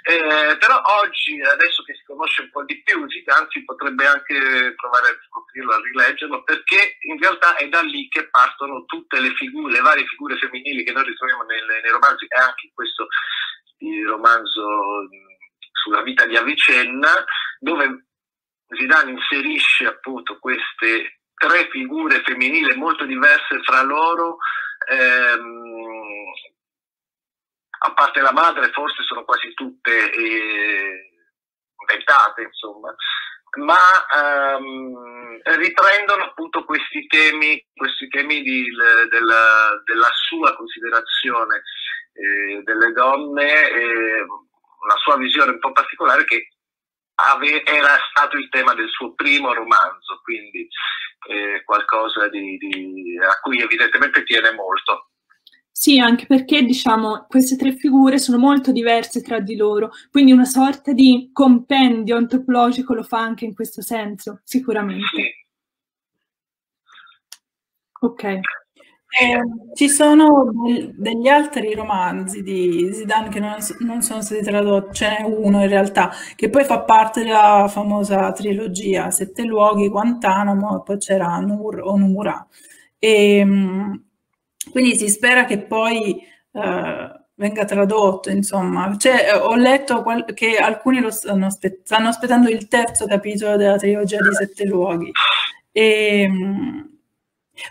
eh, però oggi, adesso che si conosce un po' di più, anzi potrebbe anche provare a scoprirlo, a rileggerlo, perché in realtà è da lì che partono tutte le figure, le varie figure femminili che noi ritroviamo nei, nei romanzi e anche in questo romanzo sulla vita di Avicenna, dove Zidane inserisce appunto queste tre figure femminili molto diverse fra loro, ehm, a parte la madre forse sono quasi tutte eh, inventate, insomma, ma ehm, riprendono appunto questi temi, questi temi di, della, della, sua considerazione eh, delle donne, eh, una sua visione un po' particolare che ave, era stato il tema del suo primo romanzo, quindi eh, qualcosa di, di, a cui evidentemente tiene molto. Sì, anche perché diciamo queste tre figure sono molto diverse tra di loro, quindi una sorta di compendio antropologico lo fa anche in questo senso, sicuramente. Ok. Eh, ci sono degli altri romanzi di Zidane che non, non sono stati tradotti, ce n'è uno in realtà, che poi fa parte della famosa trilogia Sette luoghi, Guantanamo e poi c'era Nur o Nura. E, ehm, quindi si spera che poi eh, venga tradotto, insomma. Cioè, ho letto che alcuni stanno, stanno, aspettando il terzo capitolo della trilogia di Sette Luoghi. E, ehm,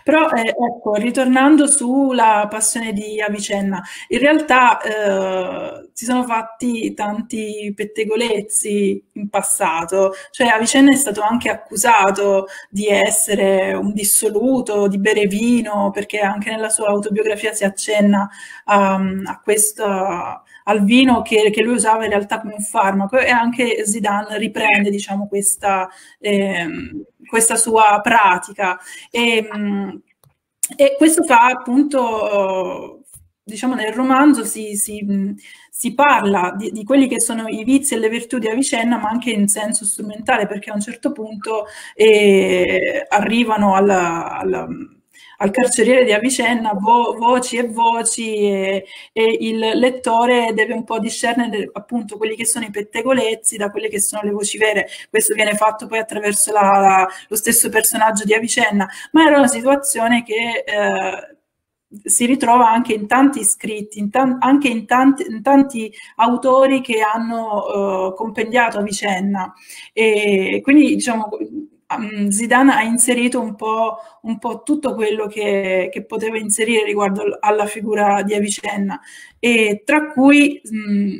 però eh, ecco, ritornando sulla passione di Avicenna, in realtà eh, si sono fatti tanti pettegolezzi in passato, cioè Avicenna è stato anche accusato di essere un dissoluto, di bere vino, perché anche nella sua autobiografia si accenna um, a questo al vino che, che, lui usava in realtà come un farmaco. E anche Zidane riprende diciamo, questa, eh, questa sua pratica. E, e, questo fa appunto diciamo nel romanzo si, si, si parla di, di, quelli che sono i vizi e le virtù di Avicenna ma anche in senso strumentale perché a un certo punto eh, arrivano alla, alla al carceriere di Avicenna vo- voci e voci e, e, il lettore deve un po' discernere appunto quelli che sono i pettegolezzi da quelle che sono le voci vere. Questo viene fatto poi attraverso la, la, lo stesso personaggio di Avicenna, ma era una situazione che eh, si ritrova anche in tanti scritti, in tan- anche in tanti, in tanti, autori che hanno uh, compendiato Avicenna. E quindi diciamo um, Zidane ha inserito un po', un po tutto quello che, che, poteva inserire riguardo alla figura di Avicenna, e tra cui mh,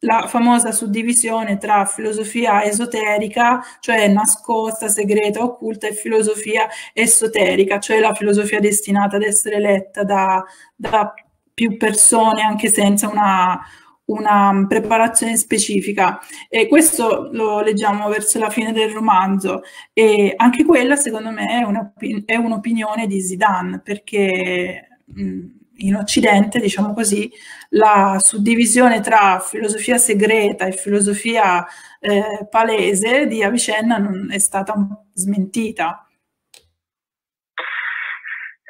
la famosa suddivisione tra filosofia esoterica, cioè nascosta, segreta, occulta, e filosofia esoterica, cioè la filosofia destinata ad essere letta da, da più persone anche senza una, una preparazione specifica e questo lo leggiamo verso la fine del romanzo e anche quella secondo me è, è un'opinione di Zidane perché mh, in Occidente, diciamo così, la suddivisione tra filosofia segreta e filosofia eh, palese di Avicenna non è stata smentita.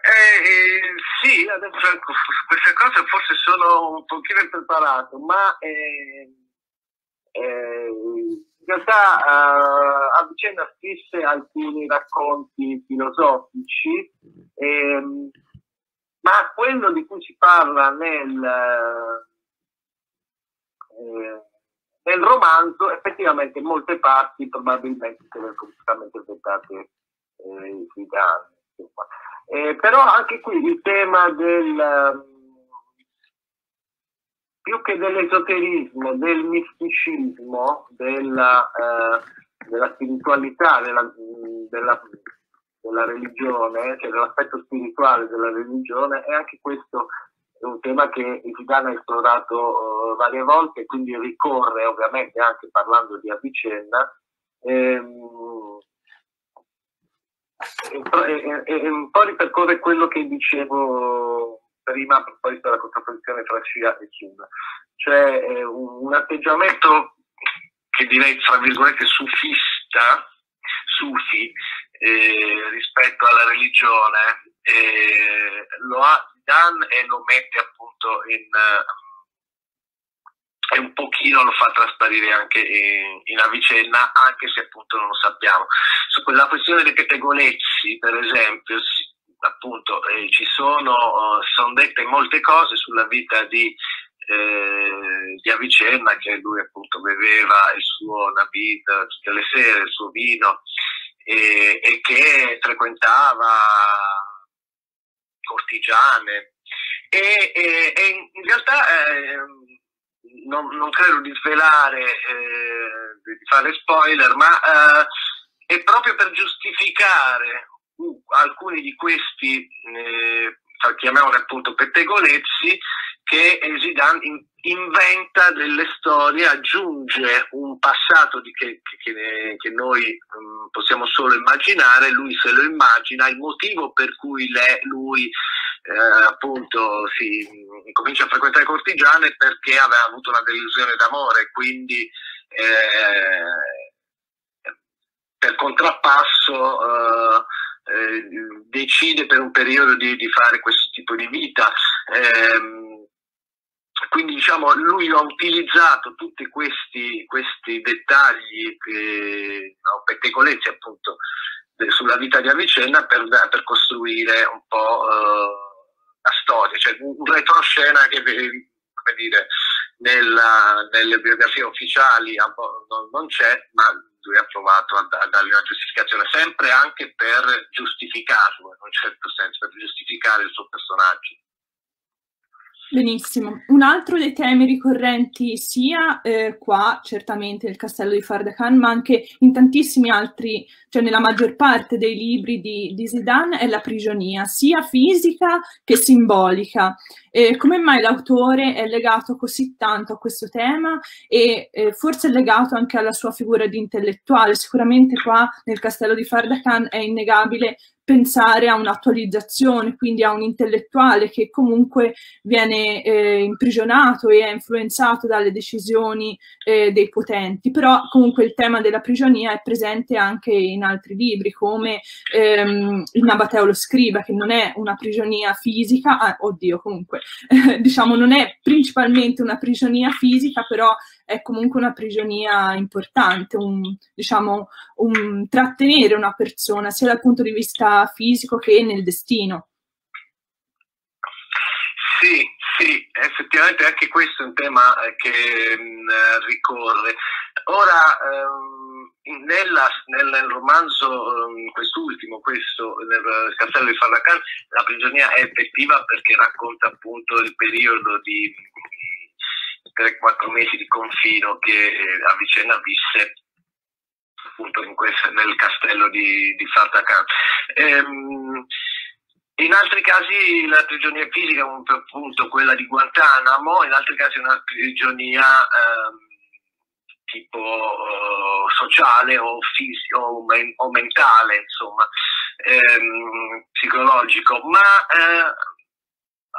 Eh, sì, adesso ecco, queste cose forse sono un pochino impreparato, ma eh, eh, in realtà eh, a vicenda scrisse alcuni racconti filosofici, ehm, ma quello di cui si parla nel, eh, nel romanzo effettivamente in molte parti probabilmente sono completamente inventate eh, sui danni. Eh, però anche qui il tema del ehm, più che dell'esoterismo, del misticismo, della, eh, della spiritualità, della, della, della, religione, cioè dell'aspetto spirituale della religione, è anche questo un tema che Zidane ha esplorato uh, varie volte, quindi ricorre ovviamente anche parlando di Avicenna. Ehm, e, e, un po' ripercorre quello che dicevo prima a proposito della contrapposizione tra Shia e Sunna, cioè eh, un, atteggiamento che direi tra virgolette sufista, sufi, eh, rispetto alla religione, eh, lo ha Dan e lo mette appunto in... E un pochino lo fa trasparire anche in, in Avicenna, anche se appunto non lo sappiamo. Su quella questione dei pettegolezzi, per esempio, si, appunto eh, ci sono, uh, sono dette molte cose sulla vita di, eh, di Avicenna, che lui appunto beveva il suo Nabid tutte le sere, il suo vino, e, e che frequentava cortigiane. E, e, e in realtà eh, non, non, credo di svelare, eh, di fare spoiler, ma eh, è proprio per giustificare alcuni di questi, eh, chiamiamoli appunto pettegolezzi, che Zidane in, inventa delle storie, aggiunge un passato che, che, che noi um, possiamo solo immaginare, lui se lo immagina, il motivo per cui le, lui eh, appunto si comincia a frequentare cortigiane perché aveva avuto una delusione d'amore, quindi eh, per contrappasso eh, eh, decide per un periodo di, di, fare questo tipo di vita. Eh, quindi diciamo lui ha utilizzato tutti questi, questi dettagli, che, no, pettegolezzi appunto sulla vita di Avicenna per, per costruire un po' uh, la storia, cioè un retroscena che come dire, nella, nelle biografie ufficiali non, non c'è, ma lui ha provato a, a dargli una giustificazione, sempre anche per giustificarlo, in un certo senso, per giustificare il suo personaggio. Benissimo. Un altro dei temi ricorrenti sia eh, qua, certamente nel castello di Fardakan, ma anche in tantissimi altri, cioè nella maggior parte dei libri di, di Zidane, è la prigionia, sia fisica che simbolica. Eh, come mai l'autore è legato così tanto a questo tema e eh, forse è legato anche alla sua figura di intellettuale? Sicuramente qua nel castello di Fardakan è innegabile pensare a un'attualizzazione, quindi a un intellettuale che comunque viene eh, imprigionato e è influenzato dalle decisioni eh, dei potenti, però comunque il tema della prigionia è presente anche in altri libri come ehm, il Nabateo lo scriba, che non è una prigionia fisica, ah, oddio comunque, (laughs) diciamo non è principalmente una prigionia fisica, però è comunque una prigionia importante, un, diciamo, un trattenere una persona sia dal punto di vista fisico che nel destino. Sì, sì, effettivamente anche questo è un tema eh, che mh, mm, ricorre. Ora, ehm, nella, nel romanzo, ehm, quest'ultimo, questo, nel Castello di Farracan, la prigionia è effettiva perché racconta appunto il periodo di 3-4 mesi di confino che eh, a visse appunto questo, nel castello di, di Fartacan. Ehm, in altri casi la prigionia fisica è appunto quella di Guantanamo, in altri casi una prigionia ehm, tipo uh, sociale o, fisico o, men- o mentale, insomma, ehm, psicologico, ma eh,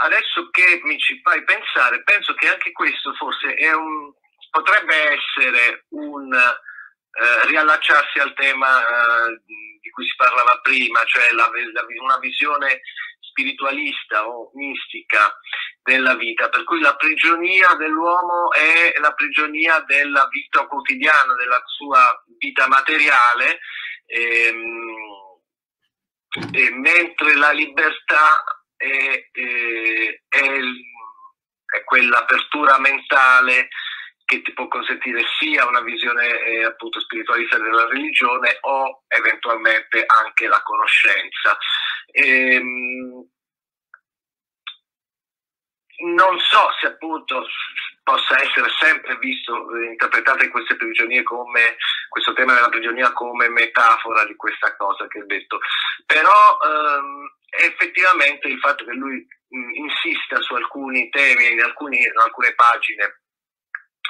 adesso che mi ci fai pensare, penso che anche questo forse un, potrebbe essere un eh, riallacciarsi al tema eh, di cui si parlava prima, cioè la, la, una visione spiritualista o mistica della vita, per cui la prigionia dell'uomo è la prigionia della vita quotidiana, della sua vita materiale, ehm, mentre la libertà è, è, è, è quell'apertura mentale che ti può consentire sia una visione eh, appunto spiritualista della religione o eventualmente anche la conoscenza. Ehm, non so se appunto possa essere sempre visto, eh, interpretate queste prigionie come, questo tema della prigionia come metafora di questa cosa che ho detto, però ehm, effettivamente il fatto che lui mh, insista su alcuni temi in, alcuni, in alcune pagine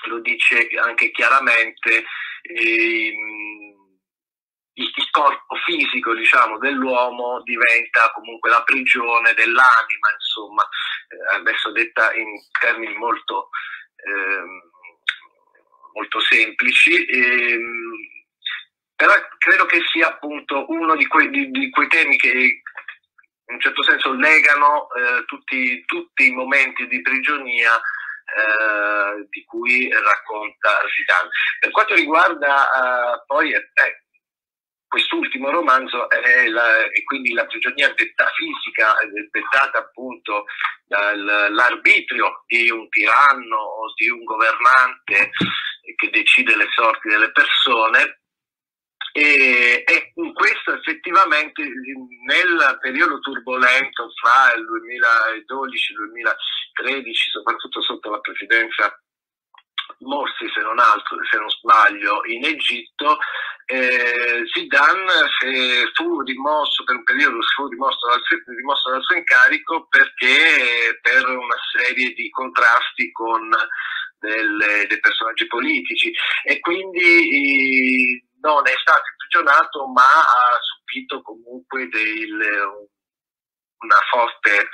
lo dice anche chiaramente eh, il corpo fisico diciamo, dell'uomo diventa comunque la prigione dell'anima insomma eh, adesso detta in termini molto, eh, molto semplici ehm, però credo che sia appunto uno di quei, di, di quei temi che in un certo senso legano eh, tutti, tutti, i momenti di prigionia eh, di cui racconta Zidane. Per quanto riguarda eh, poi eh, quest'ultimo romanzo la, e quindi la prigionia detta fisica, dettata appunto dall'arbitrio di un tiranno o di un governante che decide le sorti delle persone, e, e, questo effettivamente nel periodo turbolento fra il 2012 e il 2013, soprattutto sotto la presidenza Morsi se non altro, se non sbaglio, in Egitto, eh, Zidane eh, fu rimosso per un periodo fu rimosso dal, rimosso dal suo incarico perché per una serie di contrasti con delle, dei personaggi politici. E quindi non è stato imprigionato ma ha subito comunque del, una forte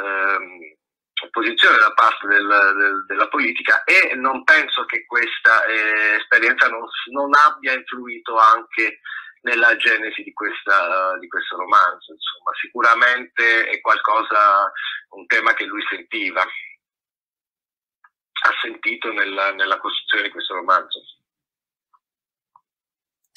ehm, opposizione da parte del, del, della politica e non penso che questa eh, esperienza non, non, abbia influito anche nella genesi di, questa, di questo romanzo. Insomma, sicuramente è qualcosa, un tema che lui sentiva, ha sentito nella, nella costruzione di questo romanzo.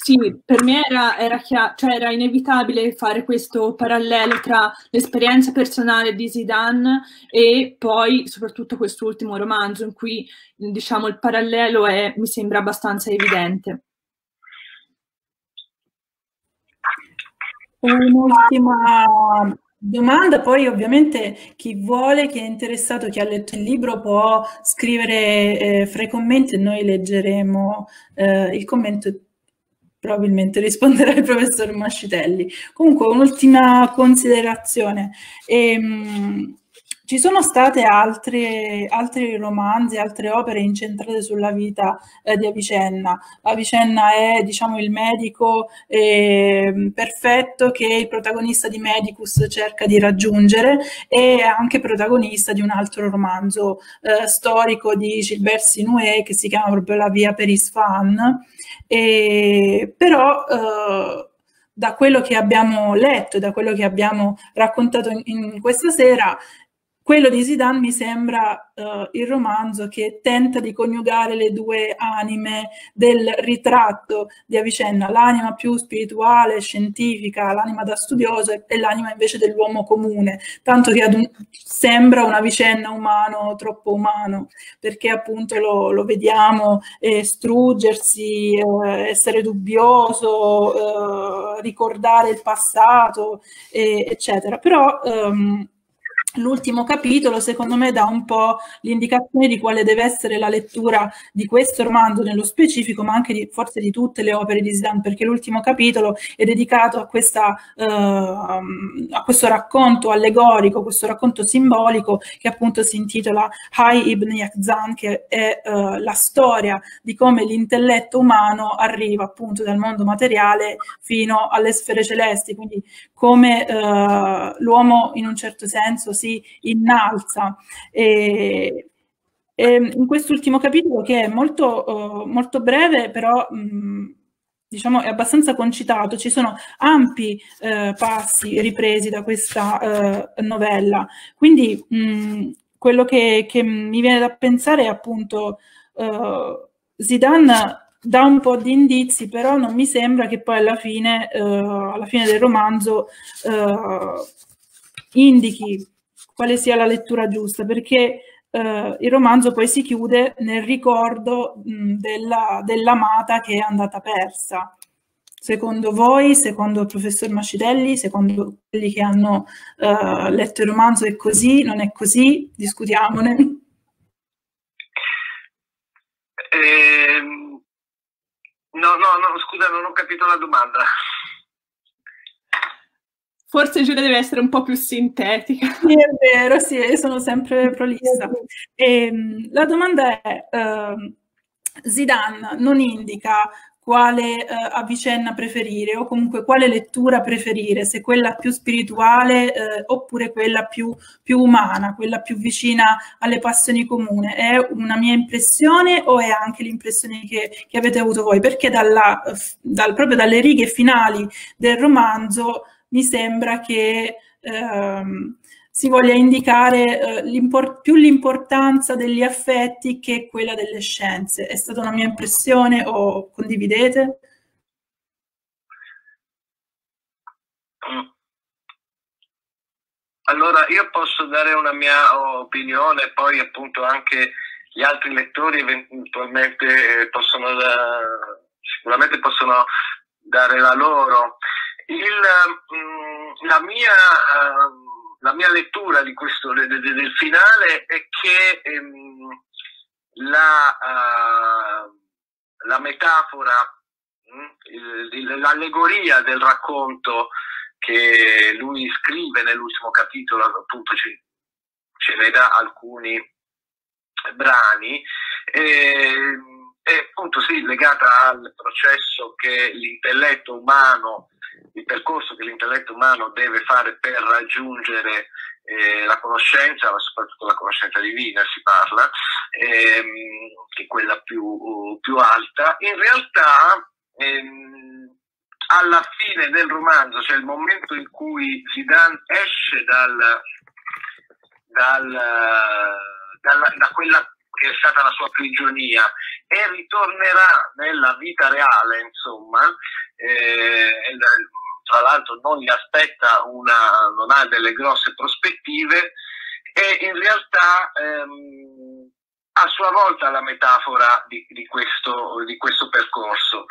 Sì, per me era, era, chiaro, cioè era, inevitabile fare questo parallelo tra l'esperienza personale di Zidane e poi soprattutto quest'ultimo romanzo in cui diciamo il parallelo è, mi sembra abbastanza evidente. Un'ultima domanda, poi ovviamente chi vuole, chi è interessato, chi ha letto il libro può scrivere eh, fra i commenti e noi leggeremo eh, il commento probabilmente risponderà il professor Mascitelli. Comunque, un'ultima considerazione. Ehm, ci sono state altre, altri romanzi, altre opere incentrate sulla vita eh, di Avicenna. Avicenna è diciamo, il medico eh, perfetto che il protagonista di Medicus cerca di raggiungere e è anche protagonista di un altro romanzo eh, storico di Gilbert Sinué che si chiama proprio La via per Isfahan. E, però eh, da quello che abbiamo letto e da quello che abbiamo raccontato in, in questa sera, quello di Zidane mi sembra uh, il romanzo che tenta di coniugare le due anime del ritratto di Avicenna, l'anima più spirituale, scientifica, l'anima da studioso e, l'anima invece dell'uomo comune, tanto che un, sembra una Avicenna umano, troppo umano, perché appunto lo, lo vediamo eh, struggersi, eh, essere dubbioso, eh, ricordare il passato, eccetera. Però um, L'ultimo capitolo, secondo me, dà un po' l'indicazione di quale deve essere la lettura di questo romanzo nello specifico, ma anche di, forse di tutte le opere di Zidane, perché l'ultimo capitolo è dedicato a, questa, uh, a questo racconto allegorico, questo racconto simbolico che appunto si intitola Hai Ibn Yakzan, che è uh, la storia di come l'intelletto umano arriva appunto dal mondo materiale fino alle sfere celesti, quindi come uh, l'uomo in un certo senso si innalza. E, e in quest'ultimo capitolo, che è molto, uh, molto breve, però mh, diciamo è abbastanza concitato, ci sono ampi uh, passi ripresi da questa uh, novella. Quindi mh, quello che, che, mi viene da pensare è appunto Zidane dà un po' di indizi, però non mi sembra che poi alla fine, alla fine del romanzo indichi quale sia la lettura giusta, perché eh, il romanzo poi si chiude nel ricordo mh, della, dell'amata che è andata persa. Secondo voi, secondo il professor Macitelli, secondo quelli che hanno eh, letto il romanzo è così, non è così? Discutiamone. Eh, no, no, no, scusa, non ho capito la domanda. Forse Giulia deve essere un po' più sintetica. (laughs) Sì, è vero, sì, sono sempre prolissa. E, ehm, la domanda è, uh, Zidane non indica quale uh, Avicenna preferire o comunque quale lettura preferire, se quella più spirituale uh, oppure quella più, più, umana, quella più vicina alle passioni comuni. È una mia impressione o è anche l'impressione che, che avete avuto voi? Perché dalla, dal, proprio dalle righe finali del romanzo mi sembra che ehm, si voglia indicare eh, più l'importanza degli affetti che quella delle scienze. È stata una mia impressione o condividete? Allora, io posso dare una mia opinione, poi appunto anche gli altri lettori eventualmente possono, sicuramente possono dare la loro. Il, mm, la, mia, uh, la, mia, lettura questo, de, de, del finale è che um, la, uh, la, metafora, um, l'allegoria del racconto che lui scrive nell'ultimo capitolo, appunto ce, ce ne dà alcuni brani, e, è appunto sì, legata al processo che l'intelletto umano il percorso che l'intelletto umano deve fare per raggiungere eh, la conoscenza, ma soprattutto la conoscenza divina si parla, ehm, che è quella più, più alta, in realtà ehm, alla fine del romanzo, cioè il momento in cui Zidane esce dal, dal, dal, da quella che è stata la sua prigionia e ritornerà nella vita reale, insomma, eh, tra l'altro non gli aspetta una, non ha delle grosse prospettive e in realtà ehm, a sua volta la metafora di, di, questo, di questo, percorso,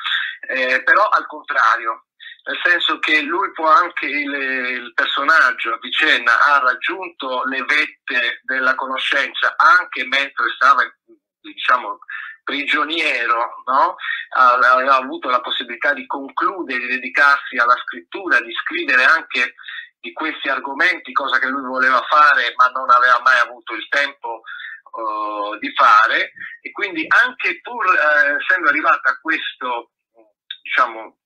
eh, però al contrario, nel senso che lui può anche, il, il personaggio a vicenda ha raggiunto le vette della conoscenza anche mentre stava, diciamo, prigioniero, no? aveva avuto la possibilità di concludere, di dedicarsi alla scrittura, di scrivere anche di questi argomenti, cosa che lui voleva fare ma non aveva mai avuto il tempo uh, di fare e quindi anche pur uh, essendo arrivata a questo, diciamo,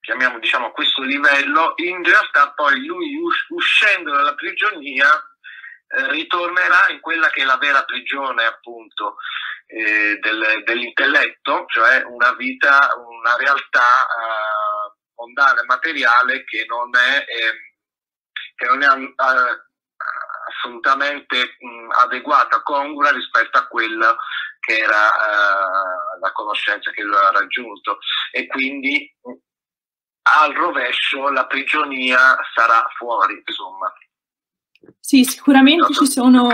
chiamiamo diciamo a questo livello, in realtà poi lui us- uscendo dalla prigionia eh, ritornerà in quella che è la vera prigione appunto eh, del, dell'intelletto, cioè una vita, una realtà eh, mondana materiale che non è, ehm, che non è eh, assolutamente mh, adeguata, congrua rispetto a quella che era uh, la conoscenza che lui ha raggiunto. E quindi al rovescio la prigionia sarà fuori, insomma. Sì, sicuramente ci sono,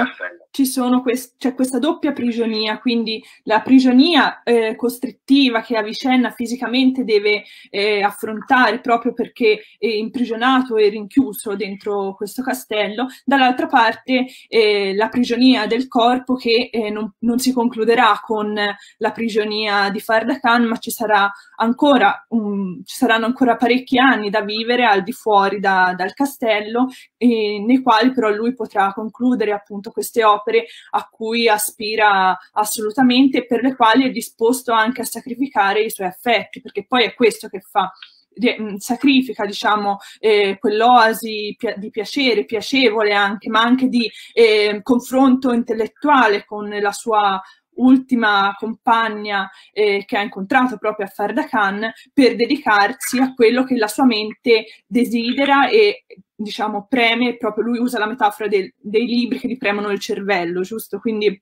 ci sono quest- c'è questa doppia prigionia, quindi la prigionia eh, costrittiva che Avicenna fisicamente deve eh, affrontare proprio perché è imprigionato e rinchiuso dentro questo castello, dall'altra parte eh, la prigionia del corpo che eh, non, non, si concluderà con la prigionia di Fardakan, ma ci, sarà ancora un, ci saranno ancora parecchi anni da vivere al di fuori da, dal castello, nei quali però lui potrà concludere appunto queste opere a cui aspira assolutamente e per le quali è disposto anche a sacrificare i suoi affetti, perché poi è questo che fa mm, sacrifica diciamo eh, quell'oasi di piacere, piacevole anche, ma anche di eh, confronto intellettuale con la sua ultima compagna eh, che ha incontrato proprio a Fardakan per dedicarsi a quello che la sua mente desidera e diciamo preme, proprio lui usa la metafora del, dei libri che gli premono il cervello, giusto? Quindi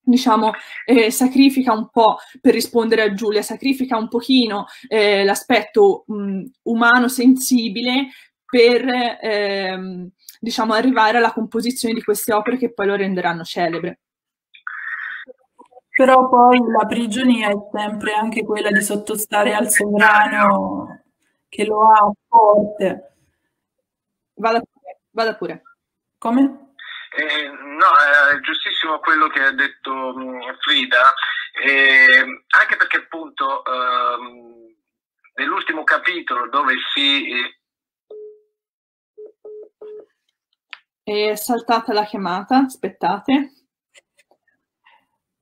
diciamo, eh, sacrifica un po' per rispondere a Giulia, sacrifica un pochino eh, l'aspetto mh, umano sensibile per ehm, diciamo arrivare alla composizione di queste opere che poi lo renderanno celebre. Però poi la prigionia è sempre anche quella di sottostare al sovrano che lo ha forte. Vada pure. Vada pure. Come? Eh, no, è giustissimo quello che ha detto mm, Frida, eh, anche perché appunto eh, nell'ultimo capitolo dove si... È saltata la chiamata, aspettate.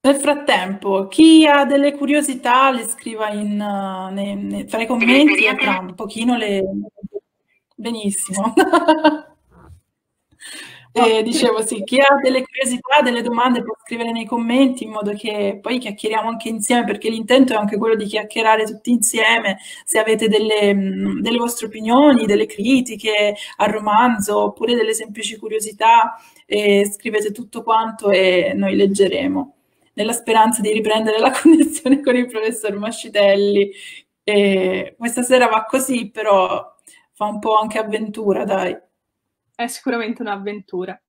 Nel frattempo, chi ha delle curiosità le scriva in, uh, nei, nei, tra i commenti e tra un pochino le... Benissimo. (laughs) e dicevo sì, chi ha delle curiosità, delle domande può scrivere nei commenti in modo che poi chiacchieriamo anche insieme perché l'intento è anche quello di chiacchierare tutti insieme. Se avete delle, mm, delle vostre opinioni, delle critiche al romanzo oppure delle semplici curiosità, eh, scrivete tutto quanto e noi leggeremo nella speranza di riprendere la (laughs) connessione con il professor Mascitelli. E questa sera va così, però fa un po' anche avventura, dai. È sicuramente un'avventura.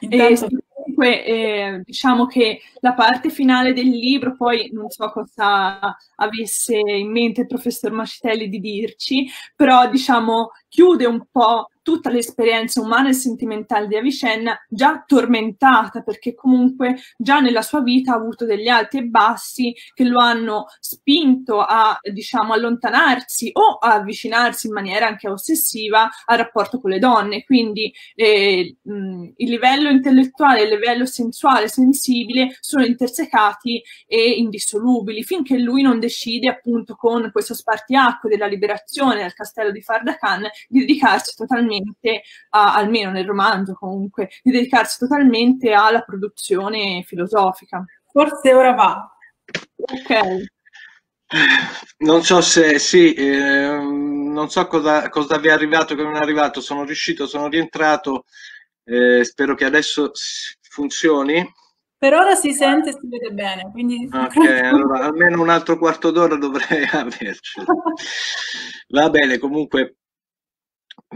Intanto... E comunque eh, diciamo che la parte finale del libro, poi non so cosa avesse in mente il professor Mascitelli di dirci, però diciamo chiude un po' tutta l'esperienza umana e sentimentale di Avicenna già tormentata perché comunque già nella sua vita ha avuto degli alti e bassi che lo hanno spinto a diciamo allontanarsi o a avvicinarsi in maniera anche ossessiva al rapporto con le donne. Quindi eh, il livello intellettuale e il livello sensuale sensibile sono intersecati e indissolubili finché lui non decide appunto con questo spartiacque della liberazione del castello di Fardakan di dedicarsi totalmente a, almeno nel romanzo comunque di dedicarsi totalmente alla produzione filosofica. Forse ora va. Ok. Non so se sì, eh, non so cosa, cosa vi è arrivato, che non è arrivato, sono riuscito, sono rientrato, eh, spero che adesso funzioni. Per ora si sente e si vede bene, quindi... Ok, allora almeno un altro quarto d'ora dovrei (laughs) averci. Va bene, comunque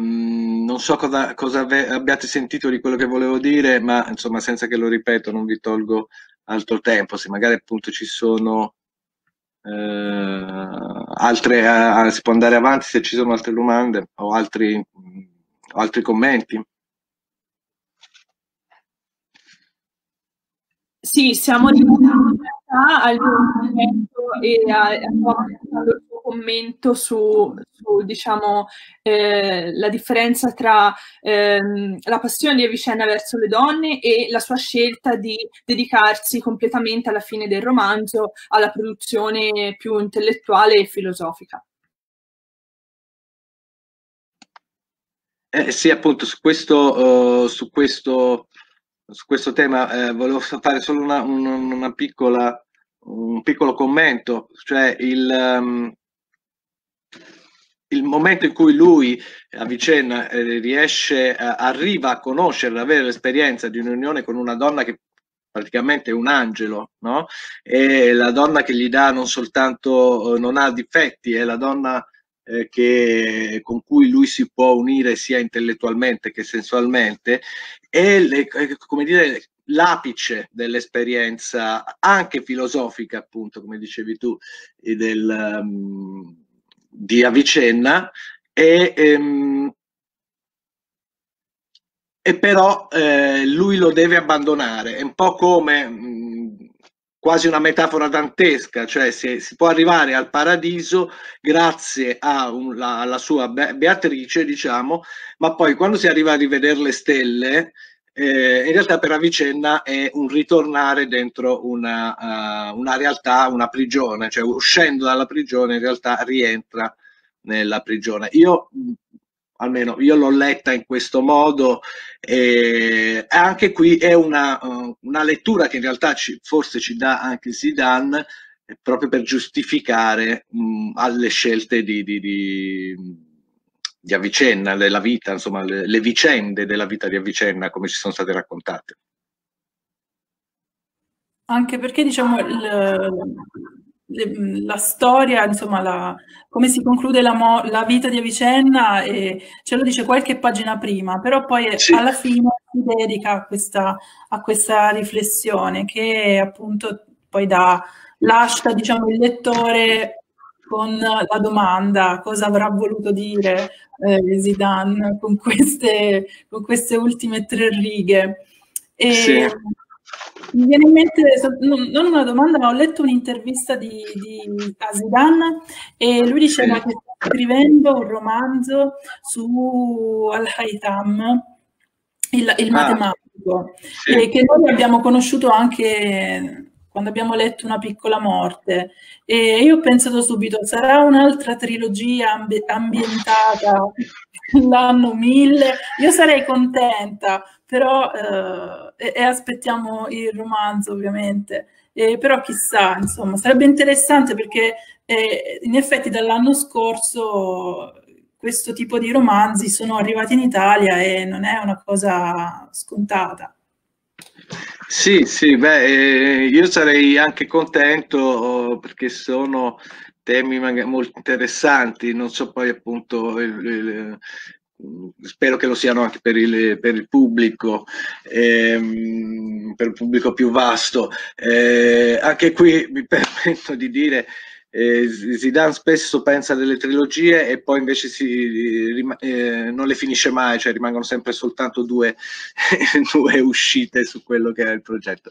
mh, mm, non so cosa, cosa abbiate sentito di quello che volevo dire, ma insomma senza che lo ripeto non vi tolgo altro tempo, se magari appunto ci sono eh, altre, eh, si può andare avanti se ci sono altre domande o altri, o altri commenti. Sì, siamo arrivati al momento e a, il suo commento su, su diciamo, eh, la differenza tra ehm, la passione di Avicenna verso le donne e la sua scelta di dedicarsi completamente alla fine del romanzo alla produzione più intellettuale e filosofica. Eh, sì, appunto, su questo, uh, su questo su questo tema eh, volevo fare solo una, una, piccola, un piccolo commento, cioè il, um, il momento in cui lui a Vicenna eh, riesce, eh, arriva a conoscere, ad avere l'esperienza di un'unione con una donna che praticamente è un angelo, no? E la donna che gli dà non soltanto, non ha difetti, è la donna eh, che, con cui lui si può unire sia intellettualmente che sensualmente, è le, eh, come dire, l'apice dell'esperienza anche filosofica, appunto, come dicevi tu, del, um, di Avicenna, e, um, e però eh, lui lo deve abbandonare. È un po' come mh, quasi una metafora dantesca, cioè si, si può arrivare al paradiso grazie un, la, alla sua Beatrice, diciamo, ma poi quando si arriva a rivedere le stelle, eh, in realtà per Avicenna è un ritornare dentro una, uh, una realtà, una prigione, cioè uscendo dalla prigione in realtà rientra nella prigione. Io almeno io l'ho letta in questo modo e anche qui è una, uh, una lettura che in realtà ci, forse ci dà anche Zidane eh, proprio per giustificare mh, alle scelte di, di, di, di, Avicenna, della vita, insomma le, le vicende della vita di Avicenna come ci sono state raccontate. Anche perché diciamo la storia, insomma, la, come si conclude la, la, vita di Avicenna, e ce lo dice qualche pagina prima, però poi sì. alla fine si dedica a questa, a questa, riflessione che appunto poi dà, lascia diciamo, il lettore con la domanda cosa avrà voluto dire eh, Zidane con queste, con queste ultime tre righe. E, sì. Mi viene in mente, non una domanda, ma ho letto un'intervista di, di a e lui diceva che sta scrivendo un romanzo su Al-Haytham, il, il ah, matematico, sì. e che noi abbiamo conosciuto anche quando abbiamo letto Una piccola morte. E io ho pensato subito, sarà un'altra trilogia ambi- ambientata (laughs) l'anno 1000? Io sarei contenta, però eh, e, e, aspettiamo il romanzo ovviamente. Eh, però chissà, insomma, sarebbe interessante perché eh, in effetti dall'anno scorso questo tipo di romanzi sono arrivati in Italia e non è una cosa scontata. Sì, sì, beh, eh, io sarei anche contento oh, perché sono temi molto interessanti, non so poi appunto il, il, spero che lo siano anche per il, per il pubblico, ehm, per il pubblico più vasto. Eh, anche qui mi (laughs) permetto di dire eh, Zidane spesso pensa delle trilogie e poi invece si, eh, non le finisce mai, cioè rimangono sempre soltanto due, (laughs) due uscite su quello che è il progetto.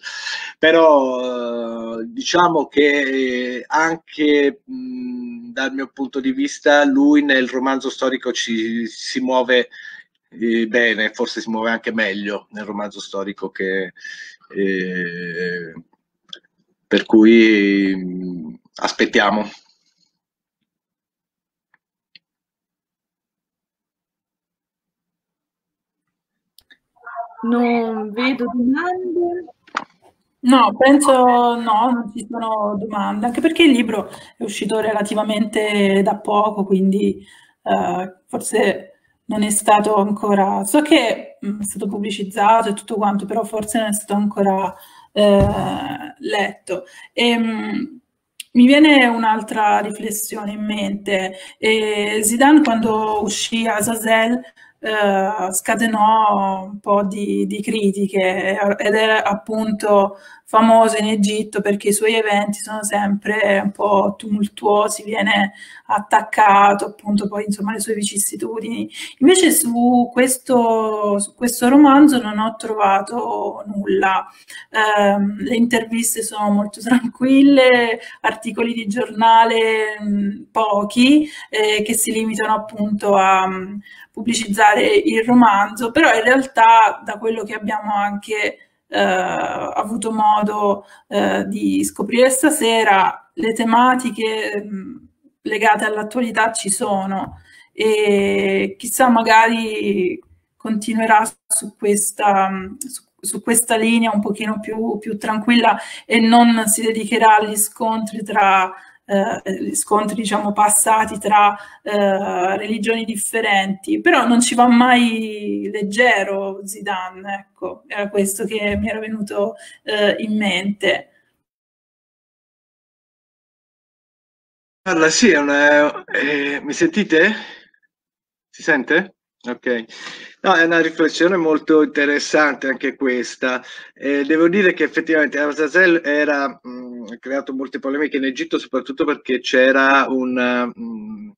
Però eh, diciamo che anche mh, dal mio punto di vista lui nel romanzo storico ci, si muove eh, bene, forse si muove anche meglio nel romanzo storico che... Eh, per cui aspettiamo. Non vedo domande. No, penso no, non ci sono domande, anche perché il libro è uscito relativamente da poco, quindi eh, forse non è stato ancora, so che mh, mm, è stato pubblicizzato e tutto quanto, però forse non è stato ancora eh, letto. E, ehm, mh, mi viene un'altra riflessione in mente. E Zidane quando uscì a Zazel eh, scatenò un po' di, di, critiche ed è appunto famoso in Egitto perché i suoi eventi sono sempre un po' tumultuosi, viene attaccato appunto poi insomma le sue vicissitudini. Invece su questo, su questo romanzo non ho trovato nulla. Eh, le interviste sono molto (laughs) tranquille, articoli di giornale mh, pochi eh, che si limitano appunto a pubblicizzare il romanzo, però in realtà da quello che abbiamo anche eh, avuto modo eh, di scoprire stasera, le tematiche mh, legate all'attualità ci sono e chissà magari continuerà su questa, su, su questa linea un pochino più, più tranquilla e non si dedicherà agli scontri tra eh, scontri diciamo passati tra eh, religioni differenti, però non ci va mai leggero Zidane, ecco, era questo che mi era venuto eh, in mente. Allora, sì, una, eh, mi sentite? Si sente? Ok, no, è una riflessione molto interessante anche questa. Eh, devo dire che effettivamente Azazel era mh, creato molte polemiche in Egitto, soprattutto perché c'era un. Mh,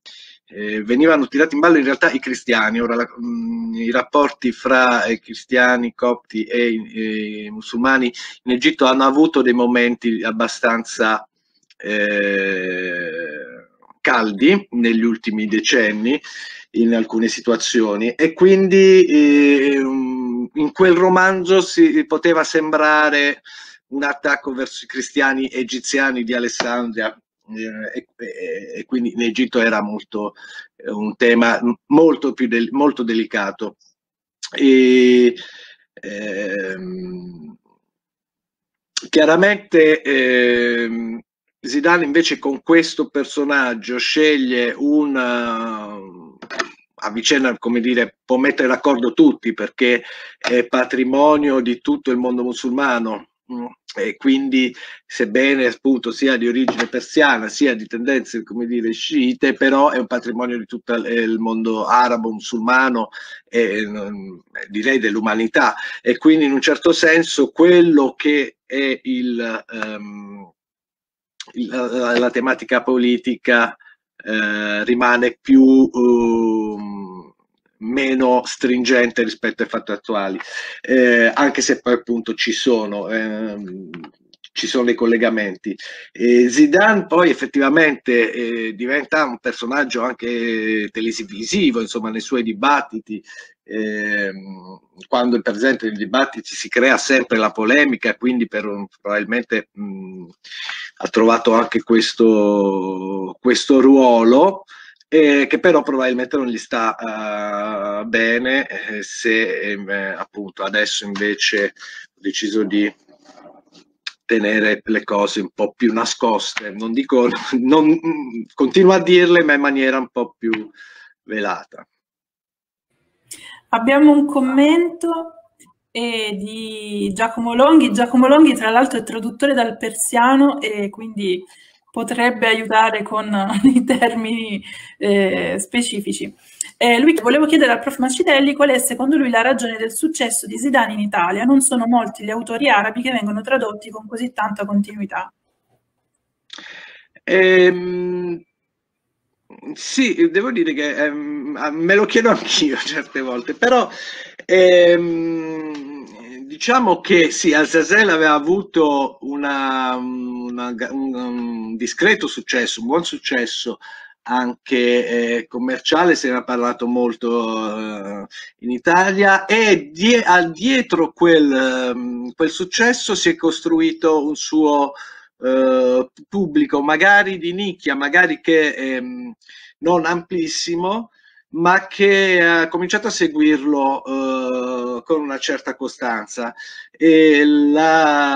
eh, venivano tirati in ballo in realtà i cristiani. Ora, la, mh, i rapporti fra i cristiani, copti e, e, musulmani in Egitto hanno avuto dei momenti abbastanza eh, caldi negli ultimi decenni in alcune situazioni e quindi eh, in quel romanzo si poteva sembrare un attacco verso i cristiani egiziani di Alessandria eh, e, e, e, quindi in Egitto era molto eh, un tema molto più del, molto delicato. E, ehm, chiaramente ehm, Zidane invece con questo personaggio sceglie un a vicenda, come dire, può mettere d'accordo tutti perché è patrimonio di tutto il mondo musulmano mm, e quindi sebbene appunto sia di origine persiana sia di tendenze come dire sciite però è un patrimonio di tutto il mondo arabo musulmano e direi dell'umanità. E quindi in un certo senso quello che è il, um, la, la, tematica politica eh, rimane più uh, meno stringente rispetto ai fatti attuali, eh, anche se poi appunto ci sono. Ehm, ci sono dei collegamenti. Eh, Zidane poi effettivamente eh, diventa un personaggio anche televisivo, insomma, nei suoi dibattiti, eh, quando è presente nei dibattiti si crea sempre la polemica, quindi per un, probabilmente mh, ha trovato anche questo, questo ruolo. Eh, che però probabilmente non gli sta uh, bene eh, se eh, appunto adesso invece ho deciso di tenere le cose un po' più nascoste, non dico, non, continuo a dirle ma in maniera un po' più velata. Abbiamo un commento e di Giacomo Longhi. Giacomo Longhi, tra l'altro, è traduttore dal persiano e quindi potrebbe aiutare con (laughs) i termini eh, specifici. Eh, lui volevo chiedere al prof Macitelli qual è secondo lui la ragione del successo di Zidane in Italia. Non sono molti gli autori arabi che vengono tradotti con così tanta continuità. Ehm, sì, devo dire che ehm, me lo chiedo anch'io (laughs) certe volte, però ehm, diciamo che sì, Alzazel aveva avuto una, una, un, un, discreto successo, un buon successo anche eh, commerciale, se ne ha parlato molto eh, in Italia e die, al dietro quel, um, quel successo si è costruito un suo eh, pubblico, magari di nicchia, magari che ehm, non amplissimo, ma che ha cominciato a seguirlo eh, con una certa costanza.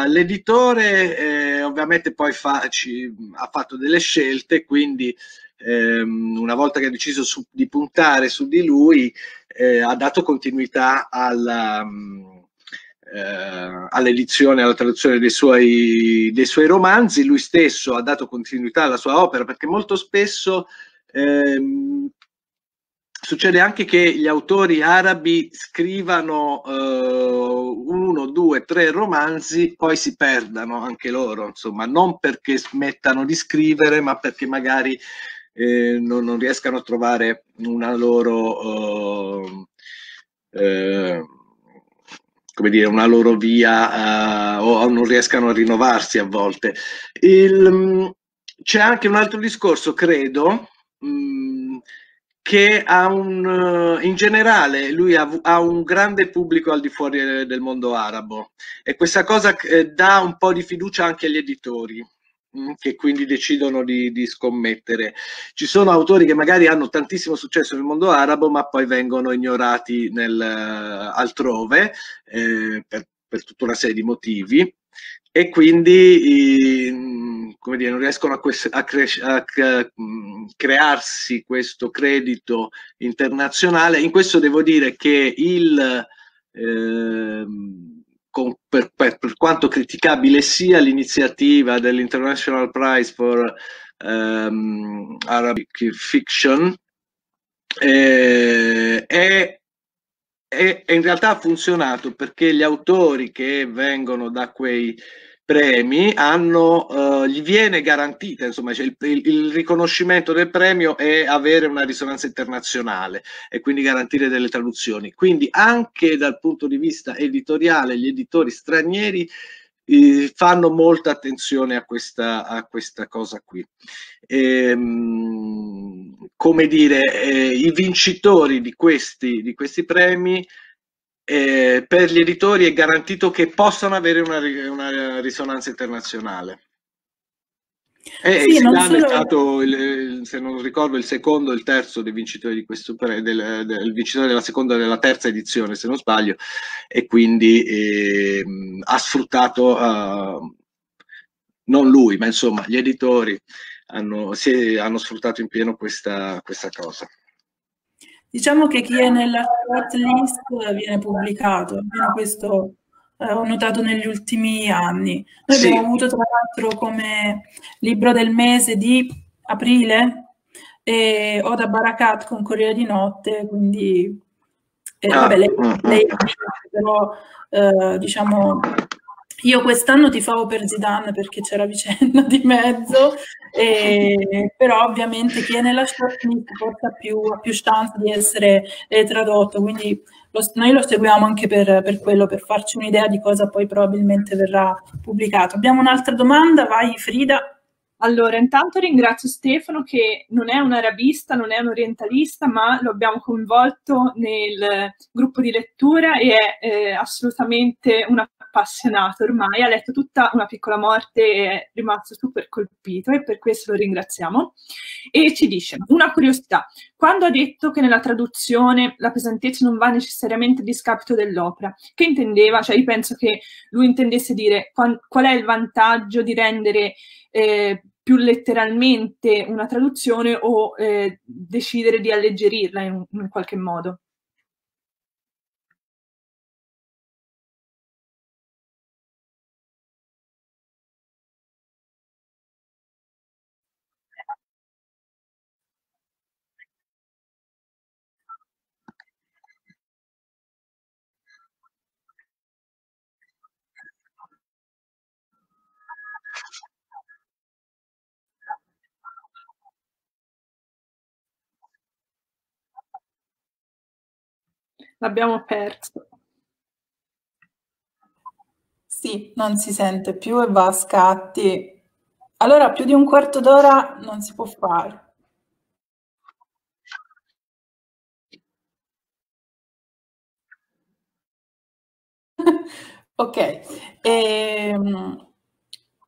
L'editore eh, ovviamente poi fa, ci, ha fatto delle scelte, quindi ehm, una volta che ha deciso su, di puntare su di lui, eh, ha dato continuità alla... Um, eh, all'edizione, alla traduzione dei suoi, dei suoi, romanzi, lui stesso ha dato continuità alla sua opera perché molto spesso ehm, succede anche che gli autori arabi scrivano eh, uno, due, tre romanzi, poi si perdano anche loro, insomma, non perché smettano di scrivere, ma perché magari eh, non, non, riescano a trovare una loro... Eh, come dire, una loro via uh, o non riescano a rinnovarsi a volte. Mm, c'è anche un altro discorso, credo, mh, mm, che ha un, in generale lui ha, ha, un grande pubblico al di fuori del mondo arabo e questa cosa eh, dà un po' di fiducia anche agli editori Mm, che quindi decidono di, di, scommettere. Ci sono autori che magari hanno tantissimo successo nel mondo arabo, ma poi vengono ignorati nel, altrove eh, per, per, tutta una serie di motivi e quindi eh, come dire, non riescono a, a, cre a, mm, crearsi questo credito internazionale. In questo devo dire che il eh, con, per, per, per, quanto criticabile sia l'iniziativa dell'International Prize for um, Arabic Fiction, eh, è, è, in realtà ha funzionato perché gli autori che vengono da quei premi hanno, uh, gli viene garantita, insomma, cioè il, il, il, riconoscimento del premio è avere una risonanza internazionale e quindi garantire delle traduzioni. Quindi anche dal punto di vista editoriale gli editori stranieri eh, fanno molta attenzione a questa, a questa cosa qui. Ehm, come dire, eh, i vincitori di questi, di questi premi eh, per gli editori è garantito che possano avere una, una risonanza internazionale. E sì, Zidane solo... è stato, il, se non ricordo, il secondo e il terzo dei vincitori di questo del, del vincitore della seconda e della terza edizione, se non sbaglio, e quindi eh, ha sfruttato, uh, non lui, ma insomma gli editori hanno, si, hanno sfruttato in pieno questa, questa cosa. Diciamo che chi è nella shortlist viene pubblicato, almeno questo eh, ho notato negli ultimi anni. Noi sì. abbiamo avuto tra l'altro come libro del mese di aprile e Oda Barakat con Corriere di Notte, quindi eh, ah, vabbè, lei, mm, mm. lei però eh, diciamo io quest'anno ti favo per Zidane perché c'era vicenda di mezzo, e, però ovviamente chi è nella shortlist ha più, ha più chance di essere eh, tradotto, quindi lo, noi lo seguiamo anche per, per, quello, per farci un'idea di cosa poi probabilmente verrà pubblicato. Abbiamo un'altra domanda, vai Frida. Allora, intanto ringrazio Stefano che non è un arabista, non è un orientalista, ma lo abbiamo coinvolto nel gruppo di lettura e è eh, assolutamente un appassionato ormai, ha letto tutta una piccola morte e è rimasto super colpito e per questo lo ringraziamo. E ci dice, una curiosità, quando ha detto che nella traduzione la pesantezza non va necessariamente a discapito dell'opera, che intendeva? Cioè io penso che lui intendesse dire qual, è il vantaggio di rendere eh, più letteralmente una traduzione o eh, decidere di alleggerirla in, in qualche modo. L'abbiamo perso. Sì, non si sente più e va a scatti. Allora più di un quarto d'ora non si può fare. (laughs) Ok, ehm,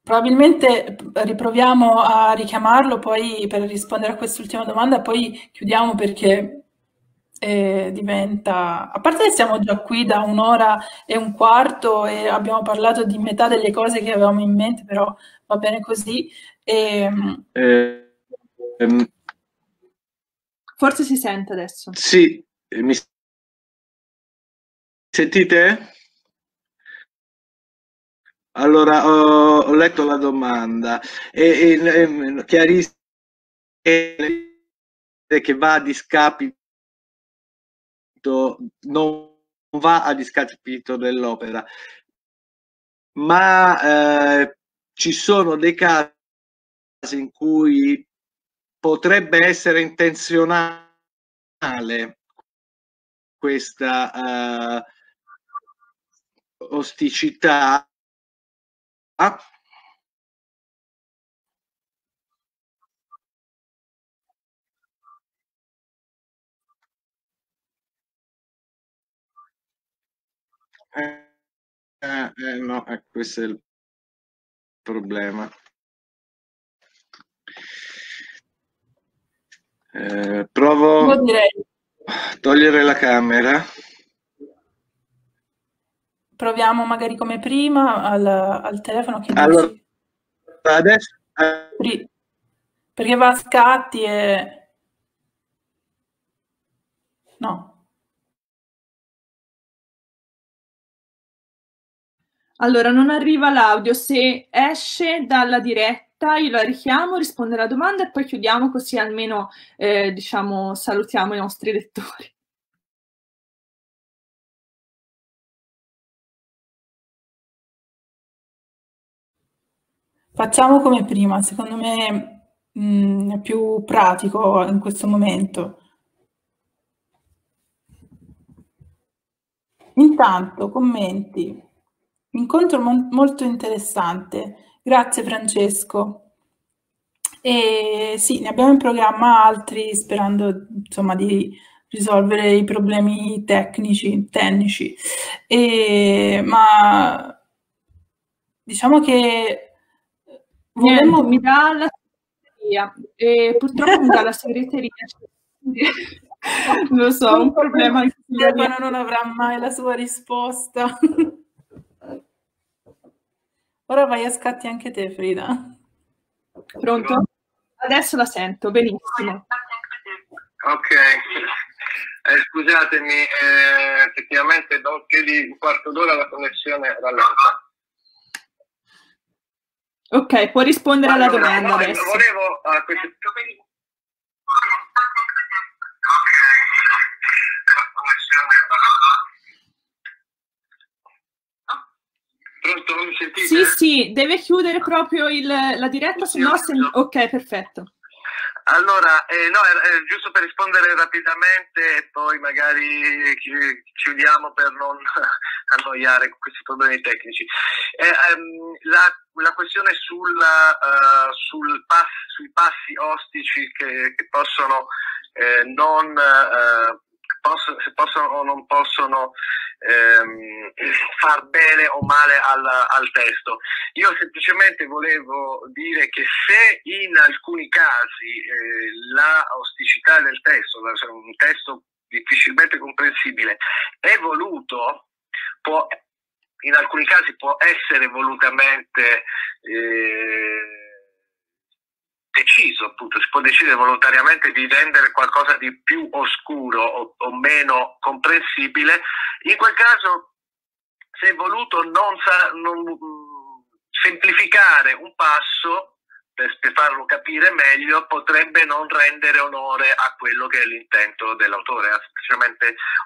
probabilmente riproviamo a richiamarlo poi per rispondere a quest'ultima domanda, poi chiudiamo perché eh, diventa... A parte che siamo già qui da un'ora e un quarto e abbiamo parlato di metà delle cose che avevamo in mente, però va bene così. E... Eh, ehm... Forse si sente adesso. Sì, mi sentite? Allora, ho, ho letto la domanda e, e, e chiarissimo che va a discapito, non va a discapito dell'opera, ma eh, ci sono dei casi in cui potrebbe essere intenzionale questa uh, osticità eh, eh, no, eh, questo è il problema. Eh, provo a togliere la camera. Proviamo magari come prima al, al telefono che allora, adesso eh, perché va a scatti e no. Allora, non arriva l'audio. Se esce dalla diretta, io la richiamo, risponde alla domanda e poi chiudiamo così almeno, eh, diciamo, salutiamo i nostri lettori. Facciamo come prima, secondo me mh, mm, è più pratico in questo momento. Intanto, commenti. Incontro mo molto interessante. Grazie Francesco. E sì, ne abbiamo in programma altri sperando insomma di risolvere i problemi tecnici, tecnici. E, ma diciamo che Niente, mi dà la segreteria e purtroppo mi dà la segreteria. (laughs) Lo so, un problema. Stefano non avrà mai la sua risposta. Ora vai a scatti anche te, Frida. Pronto? Adesso la sento, benissimo. Ok, eh, scusatemi, eh, effettivamente dopo che di un quarto d'ora la connessione rallenta. Ok, può rispondere allora, alla domanda no, adesso. Volevo uh, questo... Pronto, mi sentite? Sì, sì, deve chiudere proprio il, la diretta, se no... Se... Ok, perfetto. Allora, eh, no, eh, giusto per rispondere rapidamente e poi magari chiudiamo per non (laughs) annoiare con questi problemi tecnici. Eh, ehm, la, la, questione sulla, uh, sul pass, sui passi ostici che, che possono eh, non, uh, possono, se possono o non possono ehm, (clears throat) far bene o male al, al, testo. Io semplicemente volevo dire che se in alcuni casi eh, la osticità del testo, cioè un testo difficilmente comprensibile, è voluto, può, in alcuni casi può essere volutamente eh, deciso, appunto, si può decidere volontariamente di rendere qualcosa di più oscuro o, o meno comprensibile, in quel caso se è voluto non, sa, non semplificare un passo per, farlo capire meglio potrebbe non rendere onore a quello che è l'intento dell'autore,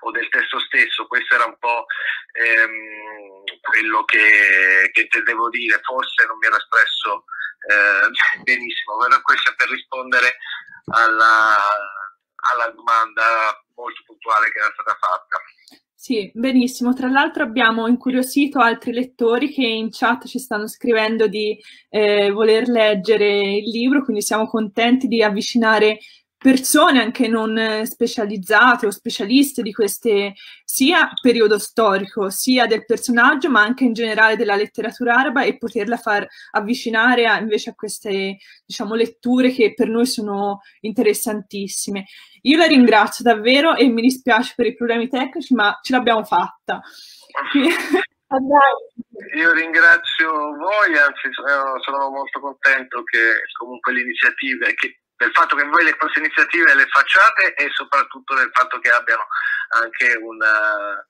o del testo stesso. Questo era un po' ehm, quello che, che devo dire, forse non mi ero espresso eh, (laughs) benissimo, questo è per rispondere alla, alla domanda molto puntuale che era stata fatta. Sì, benissimo. Tra l'altro abbiamo incuriosito altri lettori che in chat ci stanno scrivendo di eh, voler leggere il libro, quindi siamo contenti di avvicinare persone anche non specializzate o specialiste di queste sia periodo storico sia del personaggio ma anche in generale della letteratura araba e poterla far avvicinare a, invece a queste diciamo letture che per noi sono interessantissime. Io la ringrazio davvero e mi dispiace per i problemi tecnici ma ce l'abbiamo fatta. (laughs) Io ringrazio voi, anzi sono molto contento che comunque l'iniziativa, che del fatto che voi le queste iniziative le facciate e soprattutto del fatto che abbiano anche una,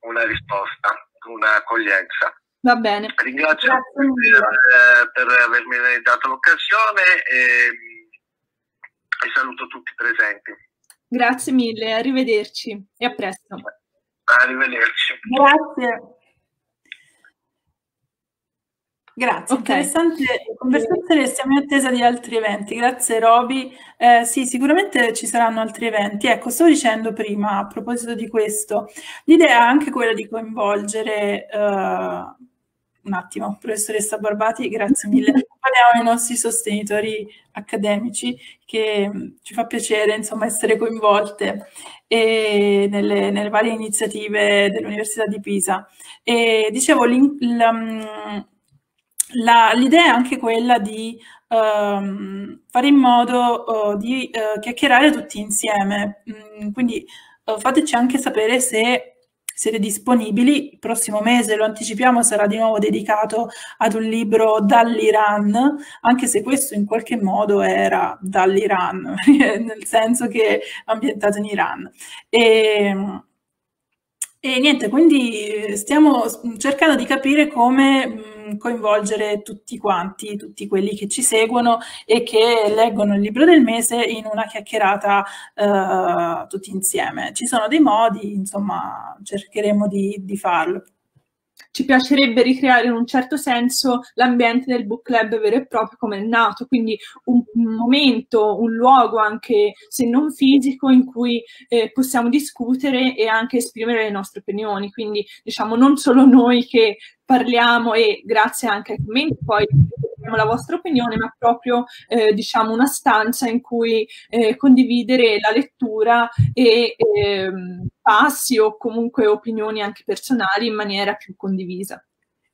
una risposta, un'accoglienza. Va bene. Ringrazio per, per, avermi dato l'occasione e, e saluto tutti i presenti. Grazie mille, arrivederci e a presto. Arrivederci. Grazie. Grazie, okay. interessante conversazione, stiamo in attesa di altri eventi. Grazie Roby. Eh, sì, sicuramente ci saranno altri eventi. Ecco, stavo dicendo prima, a proposito di questo, l'idea è anche quella di coinvolgere, uh, un attimo, professoressa Barbati, grazie mille, (laughs) parliamo ai nostri sostenitori accademici, che mm, ci fa piacere insomma essere coinvolte nelle, nelle, varie iniziative dell'Università di Pisa. E dicevo, la, l'idea è anche quella di um, fare in modo uh, di uh, chiacchierare tutti insieme, mm, quindi uh, fateci anche sapere se siete disponibili. Il prossimo mese, lo anticipiamo, sarà di nuovo dedicato ad un libro dall'Iran, anche se questo in qualche modo era dall'Iran, (laughs) nel senso che è ambientato in Iran. E, e niente, quindi stiamo cercando di capire come coinvolgere tutti quanti, tutti quelli che ci seguono e che leggono il libro del mese in una chiacchierata eh, tutti insieme. Ci sono dei modi, insomma, cercheremo di, di farlo ci piacerebbe ricreare in un certo senso l'ambiente del book club vero e proprio come è nato, quindi un, un momento, un luogo anche se non fisico in cui eh, possiamo discutere e anche esprimere le nostre opinioni, quindi diciamo non solo noi che parliamo e grazie anche ai commenti poi la vostra opinione, ma proprio eh, diciamo una stanza in cui eh, condividere la lettura e eh, passi o comunque opinioni anche personali in maniera più condivisa.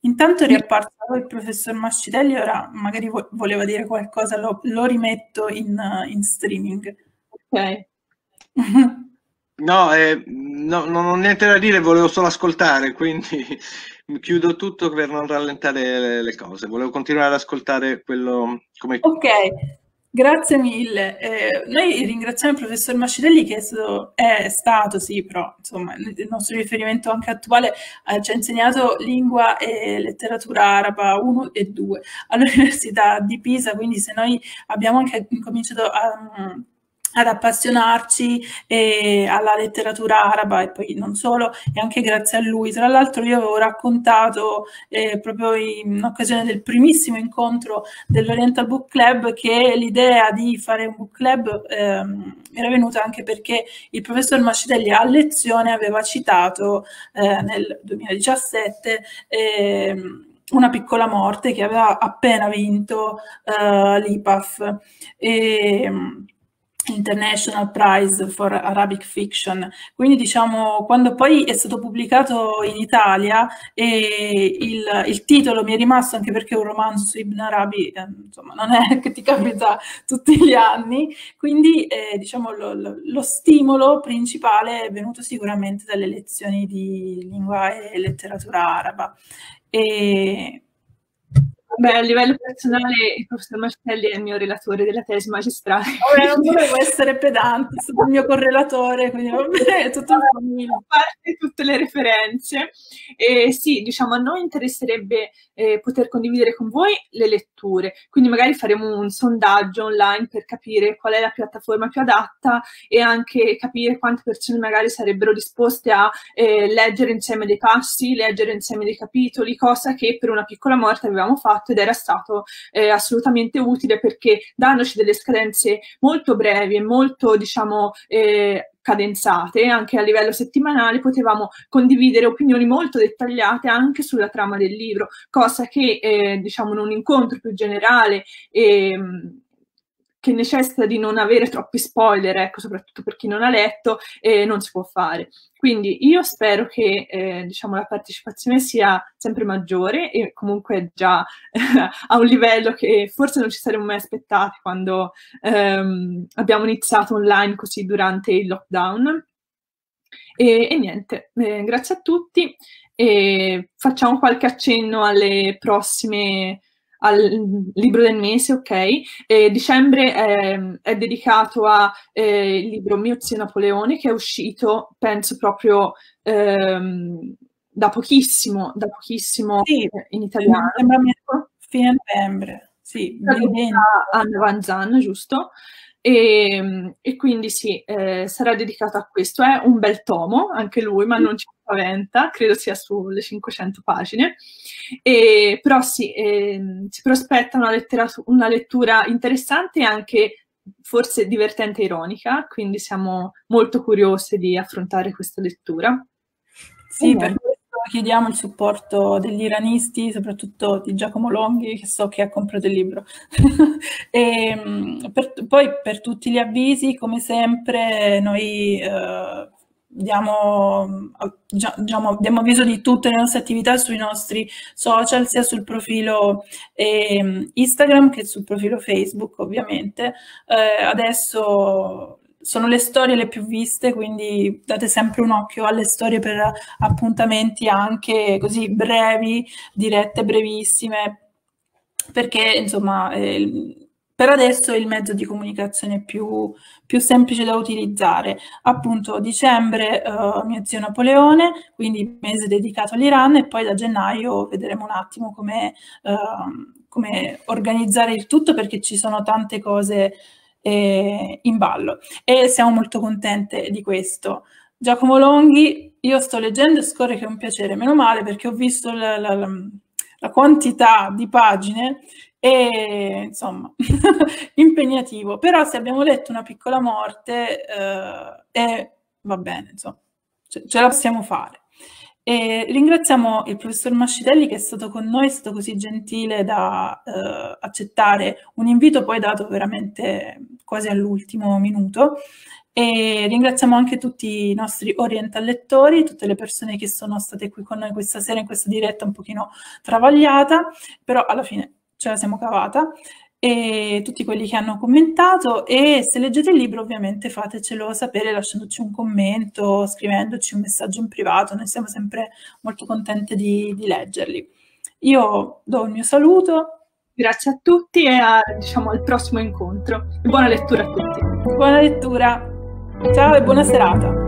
Intanto è riapparso il professor Mascitelli, ora magari vo- voleva dire qualcosa, lo, lo rimetto in, in, streaming. Ok. (laughs) no, eh, no, non ho niente da dire, volevo solo ascoltare, quindi (laughs) chiudo tutto per non rallentare le, le cose. Volevo continuare ad ascoltare quello come... Ok, grazie mille. Eh, noi ringraziamo il professor Mascitelli che è stato, è stato, sì, però insomma il nostro riferimento anche attuale eh, ci ha insegnato lingua e letteratura araba 1 e 2 all'Università di Pisa, quindi se noi abbiamo anche cominciato a... Um, ad appassionarci eh, alla letteratura araba e poi non solo, e anche grazie a lui. Tra l'altro io avevo raccontato eh, proprio in occasione del primissimo incontro dell'Oriental Book Club che l'idea di fare un book club ehm, era venuta anche perché il professor Mascitelli a lezione aveva citato eh, nel 2017 ehm, una piccola morte che aveva appena vinto uh, l'IPAF. E, International Prize for Arabic Fiction. Quindi diciamo, quando poi è stato pubblicato in Italia e il, il titolo mi è rimasto anche perché è un romanzo su Ibn Arabi, eh, insomma, non è che ti capita tutti gli anni, quindi eh, diciamo lo, lo, lo, stimolo principale è venuto sicuramente dalle lezioni di lingua e letteratura araba. E, Beh, a livello personale il professor Marcelli è il mio relatore della tesi magistrale. (laughs) Vabbè, non volevo essere pedante, è stato il mio correlatore, quindi vabbè, è tutto A parte tutte le referenze. E sì, diciamo, a noi interesserebbe eh, poter condividere con voi le letture, quindi magari faremo un sondaggio online per capire qual è la piattaforma più adatta e anche capire quante persone magari sarebbero disposte a eh, leggere insieme dei passi, leggere insieme dei capitoli, cosa che per una piccola morte avevamo fatto fatto ed era stato eh, assolutamente utile perché dandoci delle scadenze molto brevi e molto, diciamo, eh, cadenzate, anche a livello settimanale, potevamo condividere opinioni molto dettagliate anche sulla trama del libro, cosa che, eh, diciamo, in un incontro più generale e ehm, che necessita di non avere troppi spoiler, ecco, soprattutto per chi non ha letto, eh, non si può fare. Quindi io spero che eh, diciamo, la partecipazione sia sempre maggiore e comunque già (laughs) a un livello che forse non ci saremmo mai aspettati quando ehm, abbiamo iniziato online così durante il lockdown. E, e niente, eh, grazie a tutti e facciamo qualche accenno alle prossime al libro del mese, ok? E dicembre è, è dedicato al eh, libro Mio zio Napoleone che è uscito, penso proprio ehm, da pochissimo, da pochissimo sì, in italiano. Fine novembre, sì. Anna Van Zan, giusto? E, e, quindi sì, eh, sarà dedicato a questo. È un bel tomo, anche lui, ma non ci spaventa, credo sia sulle 500 pagine. E, però sì, eh, si prospetta una, una lettura interessante e anche forse divertente e ironica, quindi siamo molto curiosi di affrontare questa lettura. Sì, per chiediamo il supporto degli iranisti, soprattutto di Giacomo Longhi, che so che ha comprato il libro. e, (laughs) ehm, per, poi per tutti gli avvisi, come sempre, noi eh, diamo, diciamo, diamo avviso di tutte le nostre attività sui nostri social, sia sul profilo eh, Instagram che sul profilo Facebook, ovviamente. Eh, adesso sono le storie le più viste, quindi date sempre un occhio alle storie per appuntamenti anche così brevi, dirette, brevissime, perché insomma eh, per adesso è il mezzo di comunicazione più, più semplice da utilizzare. Appunto dicembre eh, mio zio Napoleone, quindi mese dedicato all'Iran e poi da gennaio vedremo un attimo come, eh, come organizzare il tutto perché ci sono tante cose eh, in ballo e siamo molto contente di questo. Giacomo Longhi, io sto leggendo e scorre che è un piacere, meno male perché ho visto la, la, la, la quantità di pagine e insomma (laughs) impegnativo, però se abbiamo letto una piccola morte eh, e va bene, insomma, ce, ce la possiamo fare. E ringraziamo il professor Mascitelli che è stato con noi, è stato così gentile da eh, accettare un invito poi dato veramente quasi all'ultimo minuto. E ringraziamo anche tutti i nostri oriental lettori, tutte le persone che sono state qui con noi questa sera in questa diretta un pochino travagliata, però alla fine ce la siamo cavata e tutti quelli che hanno commentato e se leggete il libro ovviamente fatecelo sapere lasciandoci un commento, scrivendoci un messaggio in privato, noi siamo sempre molto contenti di, di leggerli. Io do il mio saluto. Grazie a tutti e a, diciamo, al prossimo incontro. buona lettura a tutti. Buona lettura. Ciao e buona serata.